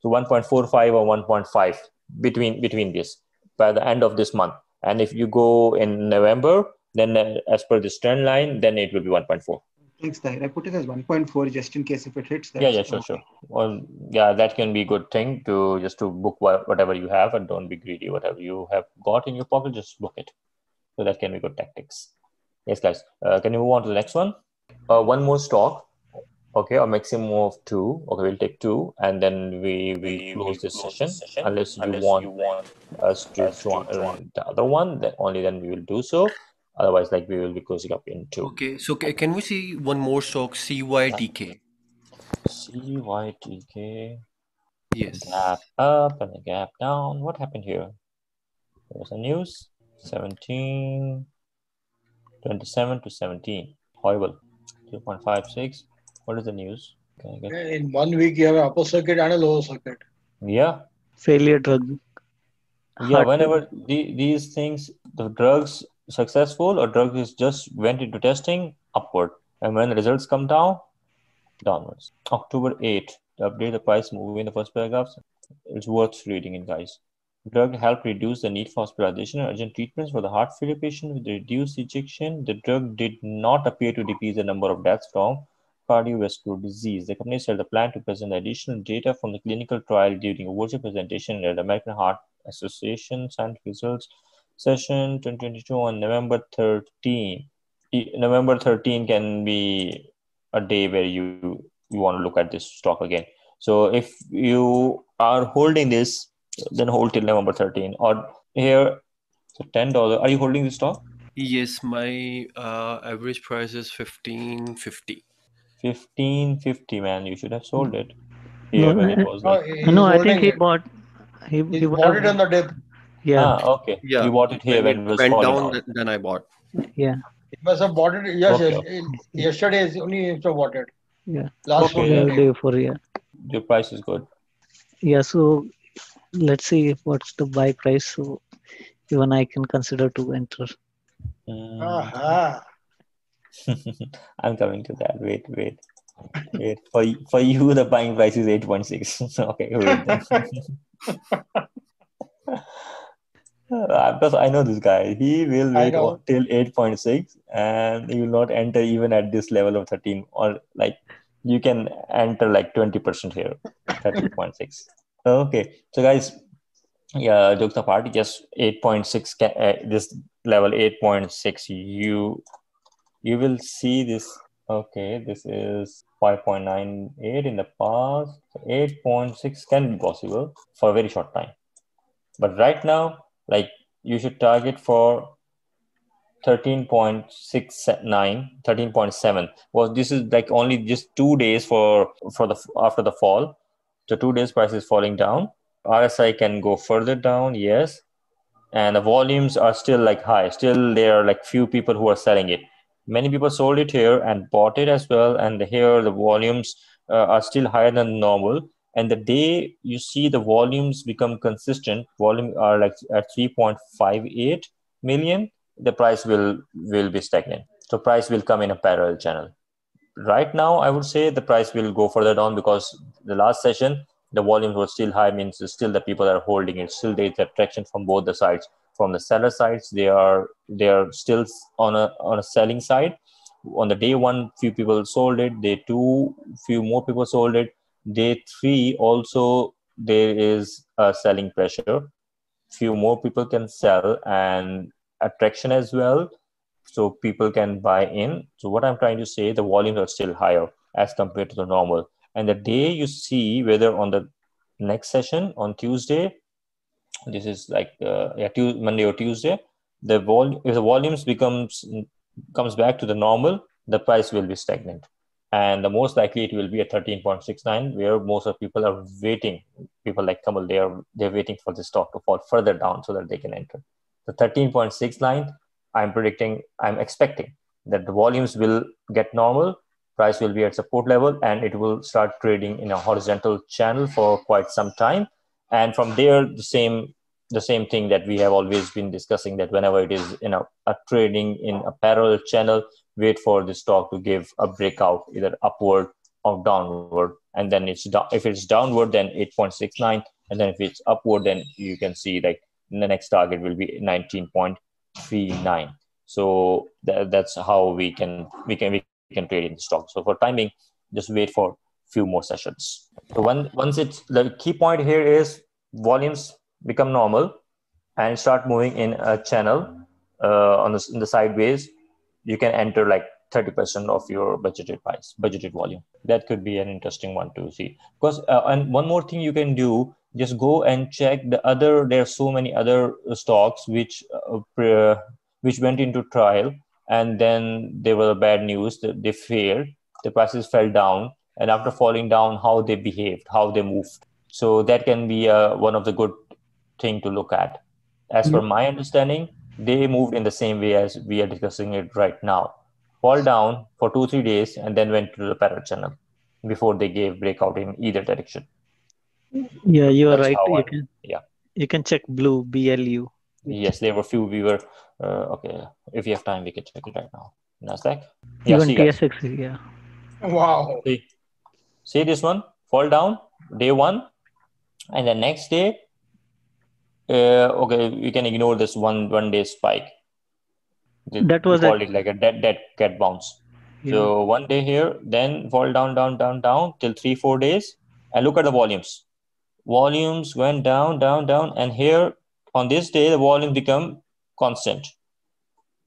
Speaker 4: so 1.45 or 1.5 between between this by the end of this month. And if you go in november then uh, as per this trend line then it will be 1.4
Speaker 6: Thanks, Tahir. I put it as 1.4 just in case if it hits.
Speaker 4: yeah yeah sure
Speaker 6: okay.
Speaker 4: sure. Well yeah that can be a good thing to just to book whatever you have and don't be greedy. Whatever you have got in your pocket just book it. So that can be good tactics. Yes guys. Uh, can you move on to the next one? Uh, one more stock okay a maximum of two okay we'll take two and then we we close this session unless you want us to join the other one then only then we will do so otherwise like we will be closing up in two
Speaker 7: Okay, so ca- can we see one more stock, CYTK?
Speaker 4: cytk
Speaker 7: Yes.
Speaker 4: gap up and a gap down. What happened here? There's a news 17, 27 to 17. Horrible. 2.56. What is the news? Can I get-
Speaker 3: In one week, you have an upper circuit and a lower circuit.
Speaker 4: Yeah.
Speaker 1: Failure drug.
Speaker 4: Yeah.
Speaker 1: Hard to-
Speaker 4: Whenever the, these things, the drugs successful or drug is just went into testing upward. And when the results come down, downwards. October 8, to update the price move in the first paragraph. It's worth reading in, guys. Drug helped reduce the need for hospitalization and urgent treatments for the heart failure patient with reduced ejection. The drug did not appear to decrease the number of deaths from cardiovascular disease. The company said the plan to present additional data from the clinical trial during a virtual presentation at the American Heart Association Scientific Results session 2022 on November 13. E- November 13 can be a day where you you want to look at this stock again. So if you are holding this, then hold till November 13. Or here, So ten dollar. Are you holding the stock?
Speaker 7: Yes, my uh, average price is fifteen fifty.
Speaker 4: Fifteen fifty, man. You should have sold it.
Speaker 1: No,
Speaker 4: Here when it
Speaker 1: I-
Speaker 4: was
Speaker 3: No,
Speaker 4: like.
Speaker 3: he's
Speaker 1: no, I think he bought. He,
Speaker 3: He
Speaker 1: he
Speaker 3: bought
Speaker 1: have-
Speaker 3: it on the dip.
Speaker 1: Yeah,
Speaker 4: Ah, okay.
Speaker 7: Yeah,
Speaker 4: You bought it here when
Speaker 7: When
Speaker 4: it
Speaker 7: it
Speaker 4: was
Speaker 7: went down,
Speaker 4: down.
Speaker 7: then I bought.
Speaker 1: yeah,
Speaker 3: He must have bought it. Yes,
Speaker 4: Okay,
Speaker 3: yes. Yesterday is only he must bought it.
Speaker 1: yeah.
Speaker 3: Last
Speaker 4: Okay.
Speaker 1: Day for yeah.
Speaker 4: Your price is good.
Speaker 1: Yeah, so let's see what's the buy price. So even I can consider to enter.
Speaker 4: Mm. I'm coming to that. Wait, wait, wait. For for you, the buying price is eight point six. okay, because I know this guy. He will wait till eight point six, and he will not enter even at this level of thirteen. Or like you can enter like twenty percent here, thirteen point six. Okay, so guys, yeah, jokes apart, just eight point six. Uh, this level eight point six. You you will see this okay this is 5.98 in the past. So 8.6 can be possible for a very short time. But right now like you should target for 13.69 13.7 well this is like only just two days for for the after the fall. So two days price is falling down. Rsi can go further down yes. And the volumes are still like high. Still there are like few people who are selling it many people sold it here and bought it as well and here the volumes uh, are still higher than normal. And the day you see the volumes become consistent volume are like at 3.58 million the price will will be stagnant. So price will come in a parallel channel. Right now i would say the price will go further down because the last session the volumes were still high means still the people are holding it still there is attraction from both the sides from the seller sides they are they are still on a on a selling side. On the day one few people sold it. Day two few more people sold it. Day three also there is a selling pressure. Few more people can sell and attraction as well so people can buy in. So what i'm trying to say the volumes are still higher as compared to the normal. And the day you see whether on the next session on tuesday this is like uh, yeah, tu- monday or tuesday. The vol if the volumes becomes comes back to the normal the price will be stagnant. And the most likely it will be at 13.69 where most of people are waiting. People like kamal they are they're waiting for the stock to fall further down so that they can enter. The 13.69 i'm predicting i'm expecting that the volumes will get normal price will be at support level and it will start trading in a horizontal channel for quite some time and from there the same the same thing that we have always been discussing that whenever it is in a, a trading in a parallel channel wait for the stock to give a breakout either upward or downward. And then it's down if it's downward then 8.69 and then if it's upward then you can see like the next target will be 19.39 so tha- that's how we can we can we can trade in the stock. So for timing just wait for few more sessions. So one, once it's the key point here is volumes become normal and start moving in a channel uh, on the, in the sideways you can enter like 30% of your budgeted price budgeted volume. That could be an interesting one to see. Because uh, and one more thing you can do just go and check the other there are so many other stocks which uh, pre- which went into trial and then there were bad news that they failed the prices fell down and after falling down how they behaved how they moved so that can be uh, one of the good thing to look at as per my understanding they moved in the same way as we are discussing it right now fall down for two three days and then went to the parallel channel before they gave breakout in either direction
Speaker 1: Yeah, you are
Speaker 4: That's
Speaker 1: right. You
Speaker 4: I-
Speaker 1: can
Speaker 4: yeah.
Speaker 1: you can check blue BLU.
Speaker 4: yes there were few we were uh, okay if you have time we can check it right now nasdaq yeah
Speaker 1: Even
Speaker 4: see.
Speaker 1: TSX, yeah.
Speaker 3: Wow.
Speaker 4: see see this one? Fall down day one. And the next day uh, okay we can ignore this one one day spike.
Speaker 1: That was
Speaker 4: called
Speaker 1: it.
Speaker 4: it like a dead dead cat bounce.
Speaker 1: Yeah.
Speaker 4: so one day here then fall down down down down till three four days. And look at the volumes. Volumes went down down down. And here on this day the volume become constant.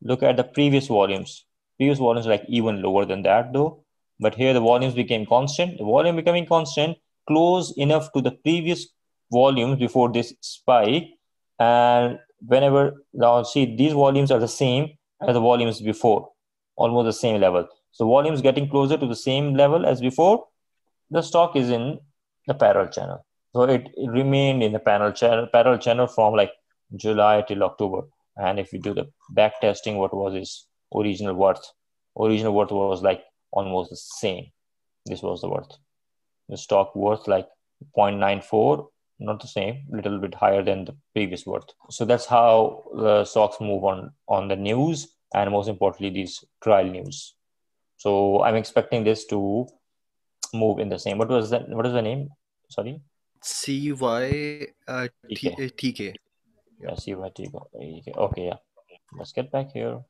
Speaker 4: Look at the previous volumes. Previous volumes like even lower than that though but here the volumes became constant the volume becoming constant close enough to the previous volumes before this spike and whenever now see these volumes are the same as the volumes before, almost the same level. So volumes getting closer to the same level as before, the stock is in the parallel channel. So it, it remained in the parallel channel, parallel channel from like July till October. And if you do the back testing, what was its original worth? Original worth was like almost the same. This was the worth. The stock worth like 0.94, not the same, little bit higher than the previous worth. So that's how the stocks move on on the news and most importantly these trial news. So I'm expecting this to move in the same. What was that? What is the name? Sorry.
Speaker 7: CY uh, T-
Speaker 4: TK.
Speaker 7: uh, TK.
Speaker 4: Yeah, CYTK. Okay, yeah. Let's get back here.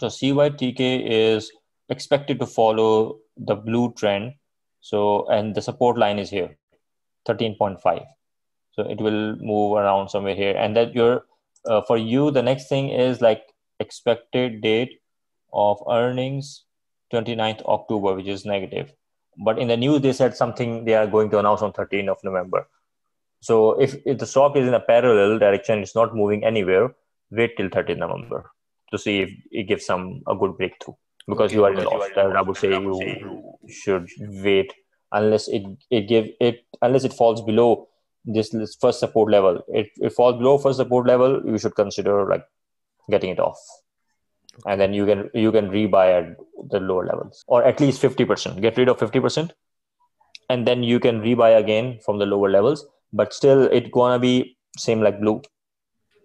Speaker 4: So CYTK is expected to follow the blue trend. So, and the support line is here, 13.5. So it will move around somewhere here. And that your, uh, for you, the next thing is like expected date of earnings 29th October, which is negative. But in the news, they said something they are going to announce on 13th of November. So if, if the stock is in a parallel direction, it's not moving anywhere, wait till 13th November to see if it gives some a good breakthrough. Because you are in
Speaker 7: because.
Speaker 4: I would say you should wait unless it it give it unless it falls below this, first support level. If it falls below first support level, you should consider like getting it off. And then you can you can rebuy at the lower levels. Or at least 50%. Get rid of 50% and then you can rebuy again from the lower levels but still it gonna be same like blue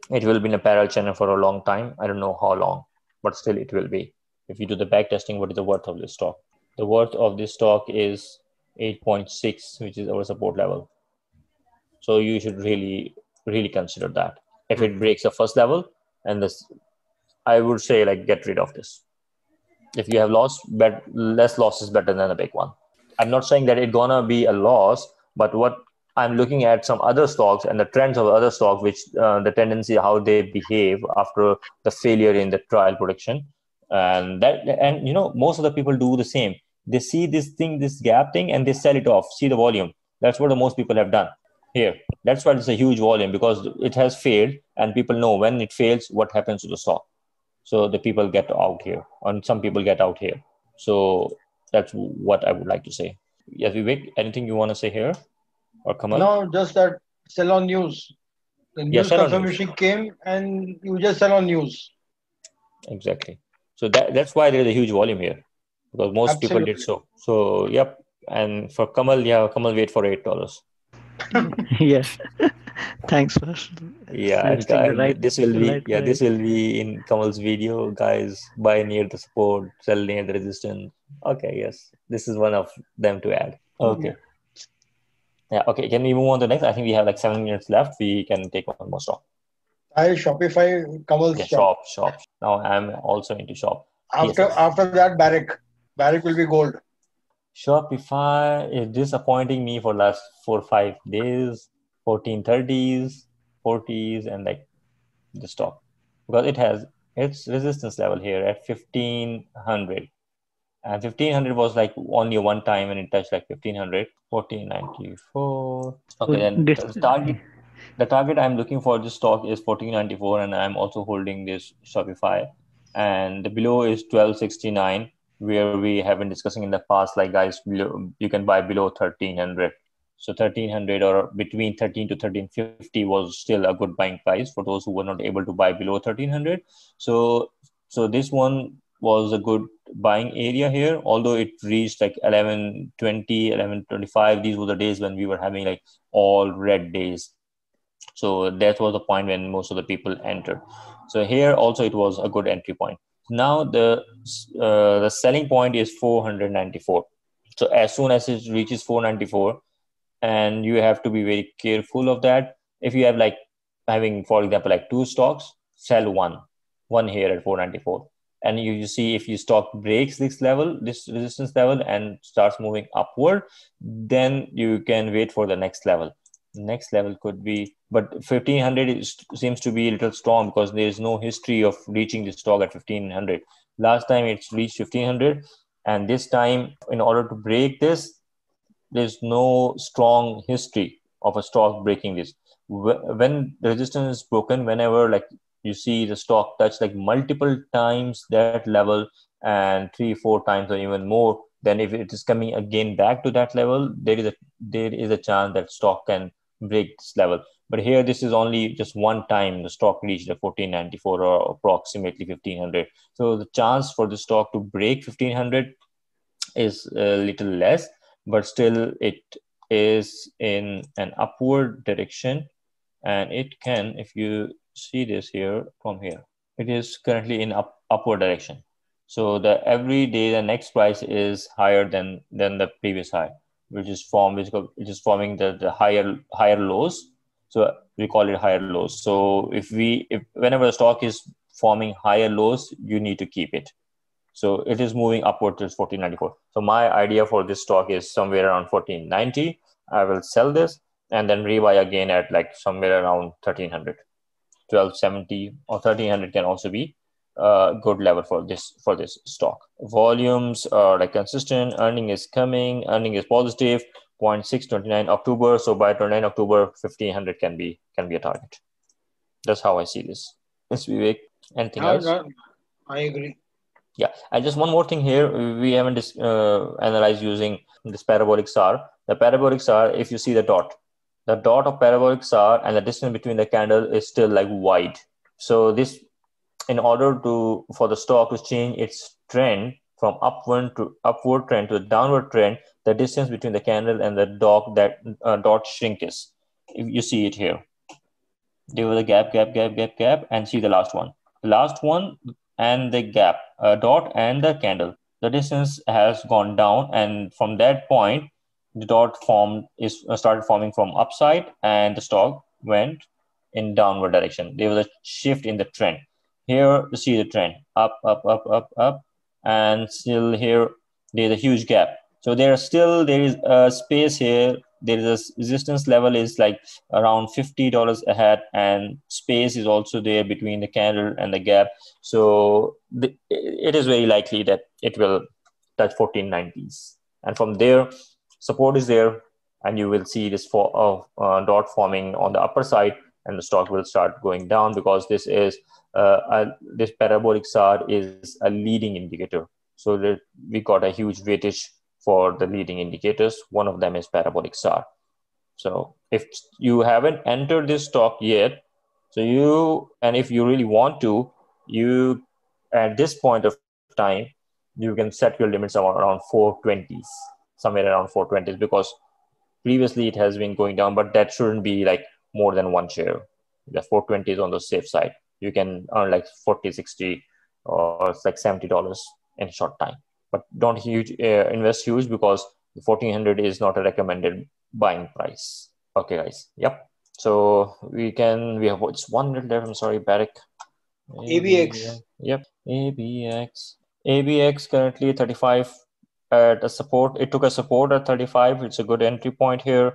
Speaker 4: it will be in a parallel channel for a long time i don't know how long but still it will be if you do the back testing what is the worth of this stock? The worth of this stock is 8.6 which is our support level. So you should really really consider that. If it breaks the first level and this i would say like get rid of this. If you have lost but less loss is better than a big one. I'm not saying that it's gonna be a loss, but what I'm looking at some other stocks and the trends of other stocks, which uh, the tendency how they behave after the failure in the trial prediction, and that and you know most of the people do the same. They see this thing, this gap thing, and they sell it off. See the volume. That's what the most people have done here. That's why it's a huge volume because it has failed, and people know when it fails what happens to the stock. So the people get out here, and some people get out here. So that's what I would like to say. Yes, Vivek, anything you want to say here? Or Kamal?
Speaker 3: No, just that sell on news. The news
Speaker 4: on
Speaker 3: confirmation came and you just sell on news.
Speaker 4: Exactly. So that, that's why there is a huge volume here because most people did so. So, yep. And for Kamal, yeah, Kamal wait for $8.
Speaker 1: yes. Thanks for
Speaker 4: Yeah, and,
Speaker 1: suggesting the
Speaker 4: and
Speaker 1: right-
Speaker 4: this will be
Speaker 1: right
Speaker 4: yeah, this will be in Kamal's video, guys. Buy near the support, sell near the resistance. Okay, yes, this is one of them to add. Okay, yeah, okay. Can we move on to next? I think we have like seven minutes left. We can take one more stock.
Speaker 3: I Shopify Kamal's
Speaker 4: Yeah,
Speaker 3: shop.
Speaker 4: shop, shop. Now I'm also into shop.
Speaker 3: After
Speaker 4: Yes.
Speaker 3: after that Barrick. Barrick will be gold.
Speaker 4: Shopify is disappointing me for last four five days, 1430s, 40s, and like the stock because it has its resistance level here at 1500 and 1500 was like only one time and it touched like 1500 1494 okay then
Speaker 1: This-
Speaker 4: the target the target i'm looking for this stock is 1494 and i'm also holding this shopify. And the below is 1269 where we have been discussing in the past like guys you can buy below 1300 so 1300 or between 13 to 1350 was still a good buying price for those who were not able to buy below 1300 so so this one was a good buying area here although it reached like 11 20 11 25 these were the days when we were having like all red days so that was the point when most of the people entered. So here also it was a good entry point. Now the uh, the selling point is 494 so as soon as it reaches 494 and you have to be very careful of that. If you have like having for example like two stocks sell one one here at 494 and you, you see if your stock breaks this level this resistance level and starts moving upward then you can wait for the next level next level could be but 1500 is, seems to be a little strong because there is no history of reaching this stock at 1500 last time it's reached 1500 and this time in order to break this there's no strong history of a stock breaking this. When the resistance is broken, whenever like you see the stock touch like multiple times that level and three, four times or even more, then if it is coming again back to that level, there is a there is a chance that stock can break this level. But here, this is only just one time the stock reached the 1494 or approximately 1500. So the chance for the stock to break 1500 is a little less, but still it is in an upward direction and it can if you see this here from here it is currently in up, upward direction so the every day the next price is higher than than the previous high which is form which, which is forming the, the higher higher lows. So we call it higher lows. So if we if whenever the stock is forming higher lows you need to keep it. So it is moving upward to 1494 so my idea for this stock is somewhere around 1490 i will sell this and then rebuy again at like somewhere around 1300 1270 or 1300 can also be a good level for this for this stock volumes are like consistent earning is coming earning is positive. positive 0.629 october so by 29 october 1500 can be can be a target that's how i see this yes vivek anything else
Speaker 3: I agree.
Speaker 4: yeah, and just one more thing here. We haven't dis- uh, analyzed using this parabolic SAR. The parabolic SAR, if you see the dot, the dot of parabolic SAR and the distance between the candle is still like wide. So this, in order to for the stock to change its trend from upward to upward trend to downward trend, the distance between the candle and the dot that uh, dot shrink is. If you see it here, there was a gap, gap, gap, gap, gap, and see the last one. The last one and the gap uh, dot and the candle the distance has gone down and from that point the dot formed is uh, started forming from upside and the stock went in downward direction there was a shift in the trend here you see the trend. Up up up up up and still here there's a huge gap. So there are still there is a space here. There is a resistance level is like around $50 ahead and space is also there between the candle and the gap. So the, it is very likely that it will touch 1490s and from there support is there and you will see this for, uh, uh, dot forming on the upper side and the stock will start going down because this is uh, a, this parabolic SAR is a leading indicator so that we got a huge weightage for the leading indicators. One of them is parabolic SAR. So if you haven't entered this stock yet, so you and if you really want to, you at this point of time, you can set your limits around, around 420s, somewhere around 420s, because previously it has been going down, but that shouldn't be like more than one share. The 420 is on the safe side. You can earn like 40, 60, or it's like $70 in short time. But don't huge uh, invest huge because 1400 is not a recommended buying price. Okay guys. Yep. So we can we have what's one minute left i'm sorry Barrick.
Speaker 3: ABX.
Speaker 4: yep. Abx abx currently 35 at a support it took a support at 35 it's a good entry point here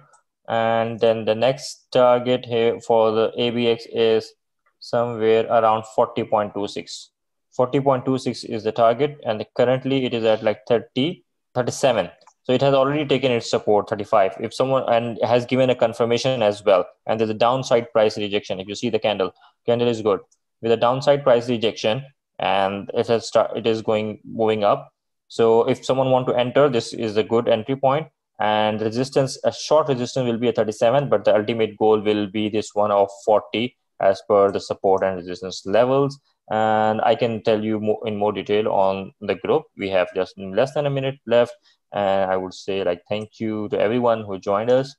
Speaker 4: and then the next target here for the abx is somewhere around 40.26 40.26 is the target and currently it is at like 30 37 so it has already taken its support 35 if someone and has given a confirmation as well and there's a downside price rejection if you see the candle candle is good. With a downside price rejection and it has start it is going moving up. So if someone want to enter this is a good entry point and resistance a short resistance will be a 37 but the ultimate goal will be this one of 40 as per the support and resistance levels and I can tell you more in more detail on the group. We have just less than a minute left, and I would say like thank you to everyone who joined us.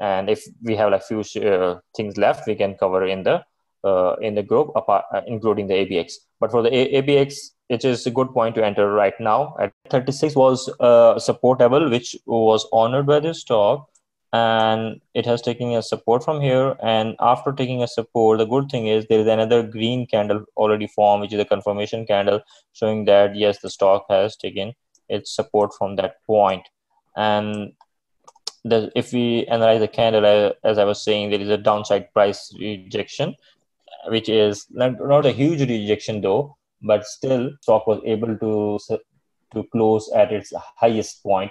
Speaker 4: And if we have like few uh, things left, we can cover in the uh, in the group, apart, uh, including the ABX. But for the A- ABX, it is a good point to enter right now. At 36 was a support level, which was honored by the stock and it has taken a support from here and after taking a support the good thing is there is another green candle already formed which is a confirmation candle showing that yes the stock has taken its support from that point. point and the, if we analyze the candle uh, as i was saying there is a downside price rejection which is not, a huge rejection though but still stock was able to to close at its highest point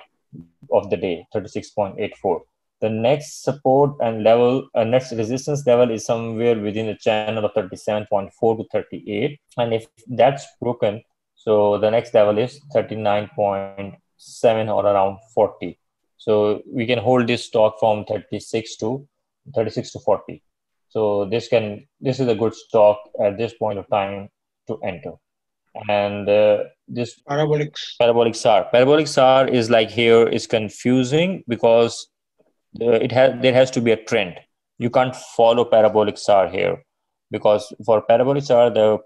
Speaker 4: of the day 36.84 the next support and level, uh, next resistance level is somewhere within the channel of 37.4 to 38. And if that's broken, so the next level is 39.7 or around 40. So we can hold this stock from 36 to 36 to 40. So this can this is a good stock at this point of time to enter. And uh, this
Speaker 3: parabolic
Speaker 4: parabolic SAR. Parabolic SAR is like here is confusing because it has there has to be a trend. You can't follow parabolic SAR here because for parabolic SAR the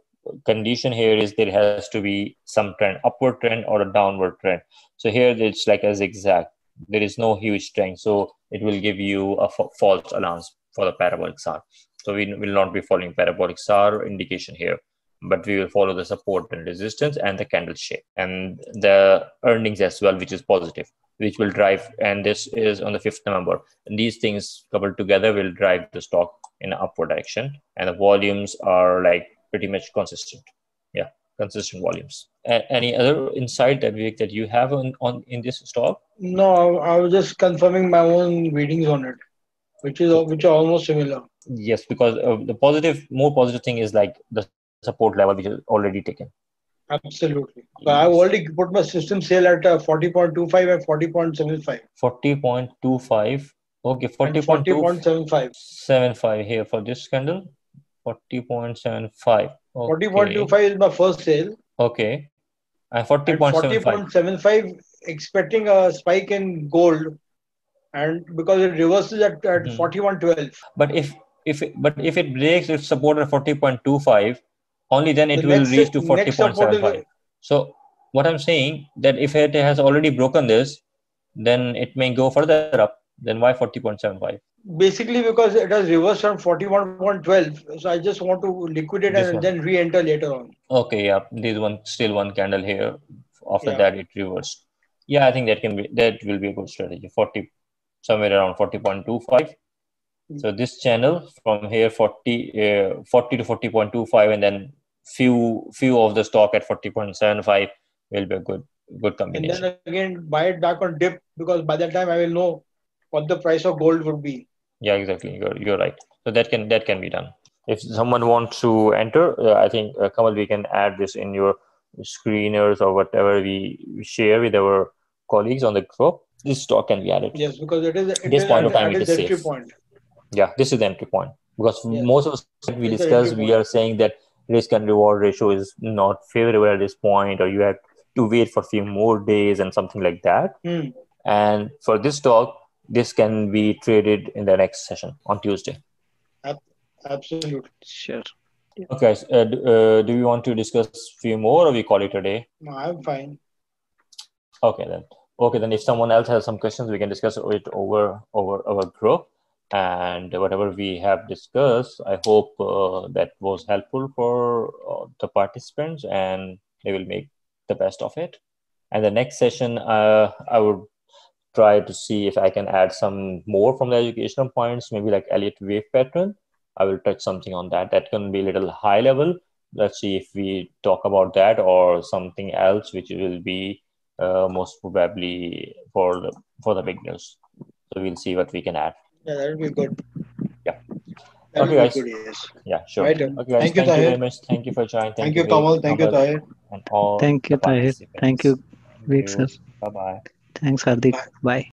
Speaker 4: condition here is there has to be some trend, upward trend or a downward trend. So here it's like a zigzag. There is no huge trend, so it will give you a false alarms for the parabolic SAR. So we will not be following parabolic SAR indication here but we will follow the support and resistance and the candle shape and the earnings as well which is positive which will drive and this is on the 5th november. And these things coupled together will drive the stock in an upward direction and the volumes are like pretty much consistent. Yeah consistent volumes. A- any other insight that Vivek, that you have on, on in this stock?
Speaker 3: No, I was just confirming my own readings on it, which is which are almost similar.
Speaker 4: yes because uh, the positive more positive thing is like the support level which is already taken
Speaker 3: Absolutely. So I've already put my system sale at uh, 40.25 and 40.75.
Speaker 4: 40.25 okay
Speaker 3: And
Speaker 4: 40.25
Speaker 3: 40.75.
Speaker 4: 75 here for this candle 40.75 okay.
Speaker 3: 40.25 is my first sale.
Speaker 4: okay and
Speaker 3: And
Speaker 4: 40.75
Speaker 3: 40.75 expecting a spike in gold. And because it reverses at, at
Speaker 4: Mhm.
Speaker 3: 41.12.
Speaker 4: but if if it, but if it breaks its support at 40.25 only then it
Speaker 3: The
Speaker 4: will
Speaker 3: next-
Speaker 4: reach to
Speaker 3: next support is-
Speaker 4: 40.75 so what i'm saying that if it has already broken this then it may go further up then why 40.75
Speaker 3: Basically, because it has reversed from 41.12. So I just want to liquidate
Speaker 4: This
Speaker 3: and
Speaker 4: one.
Speaker 3: then re enter later on.
Speaker 4: Okay, yeah, there's one still one candle here. After
Speaker 3: Yeah.
Speaker 4: that, it reversed. Yeah, I think that can be that will be a good strategy. Forty, somewhere around forty point two five. So this channel from here 40, uh, 40 to forty point two five, and then few few of the stock at forty point seven five will be a good good
Speaker 3: And then again, buy it back on dip because by that time I will know what the price of gold would be.
Speaker 4: yeah, exactly. You're you're right. So that can that can be done. If someone wants to enter, uh, I think uh, Kamal, we can add this in your screeners or whatever we we share with our colleagues on the group. This stock can be added.
Speaker 3: Yes, because it is it
Speaker 4: This
Speaker 3: is
Speaker 4: point of time
Speaker 3: its
Speaker 4: is
Speaker 3: entry
Speaker 4: safe.
Speaker 3: point.
Speaker 4: Yeah, this is the entry point because
Speaker 3: Yes.
Speaker 4: most of us we
Speaker 3: It's
Speaker 4: discuss we are saying that risk and reward ratio is not favorable at this point, or you have to wait for a few more days and something like that.
Speaker 3: Hmm.
Speaker 4: And for this stock, this can be traded in the next session on Tuesday.
Speaker 3: Absolutely.
Speaker 1: Sure.
Speaker 4: Okay, guys, uh, d- uh, do we want to discuss few more, or we call it a day?
Speaker 3: No, I'm fine.
Speaker 4: Okay, then. Okay, then if someone else has some questions, we can discuss it over over our group. And whatever we have discussed, I hope uh, that was helpful for uh, the participants, and they will make the best of it. And the next session, uh, I would try to see if I can add some more from the educational points, maybe like Elliott wave pattern. I will touch something on that. That can be a little high level. Let's see if we talk about that or something else, which will be uh, most probably for the for the beginners. So we'll see what we can add.
Speaker 3: Yeah, that would be good.
Speaker 4: Yeah.
Speaker 3: That
Speaker 4: Okay,
Speaker 3: would
Speaker 4: guys.
Speaker 3: good, yes.
Speaker 4: Yeah, sure.
Speaker 3: Right.
Speaker 4: Okay, guys,
Speaker 3: Thank you,
Speaker 4: thank you very much. Thank you for joining.
Speaker 3: Thank you, Kamal. Thank you, Tahir.
Speaker 4: and all
Speaker 1: Thank you, Tahir. Thank you,
Speaker 4: participants.
Speaker 1: Sir.
Speaker 4: Bye bye.
Speaker 1: Thanks, Hardik. Bye.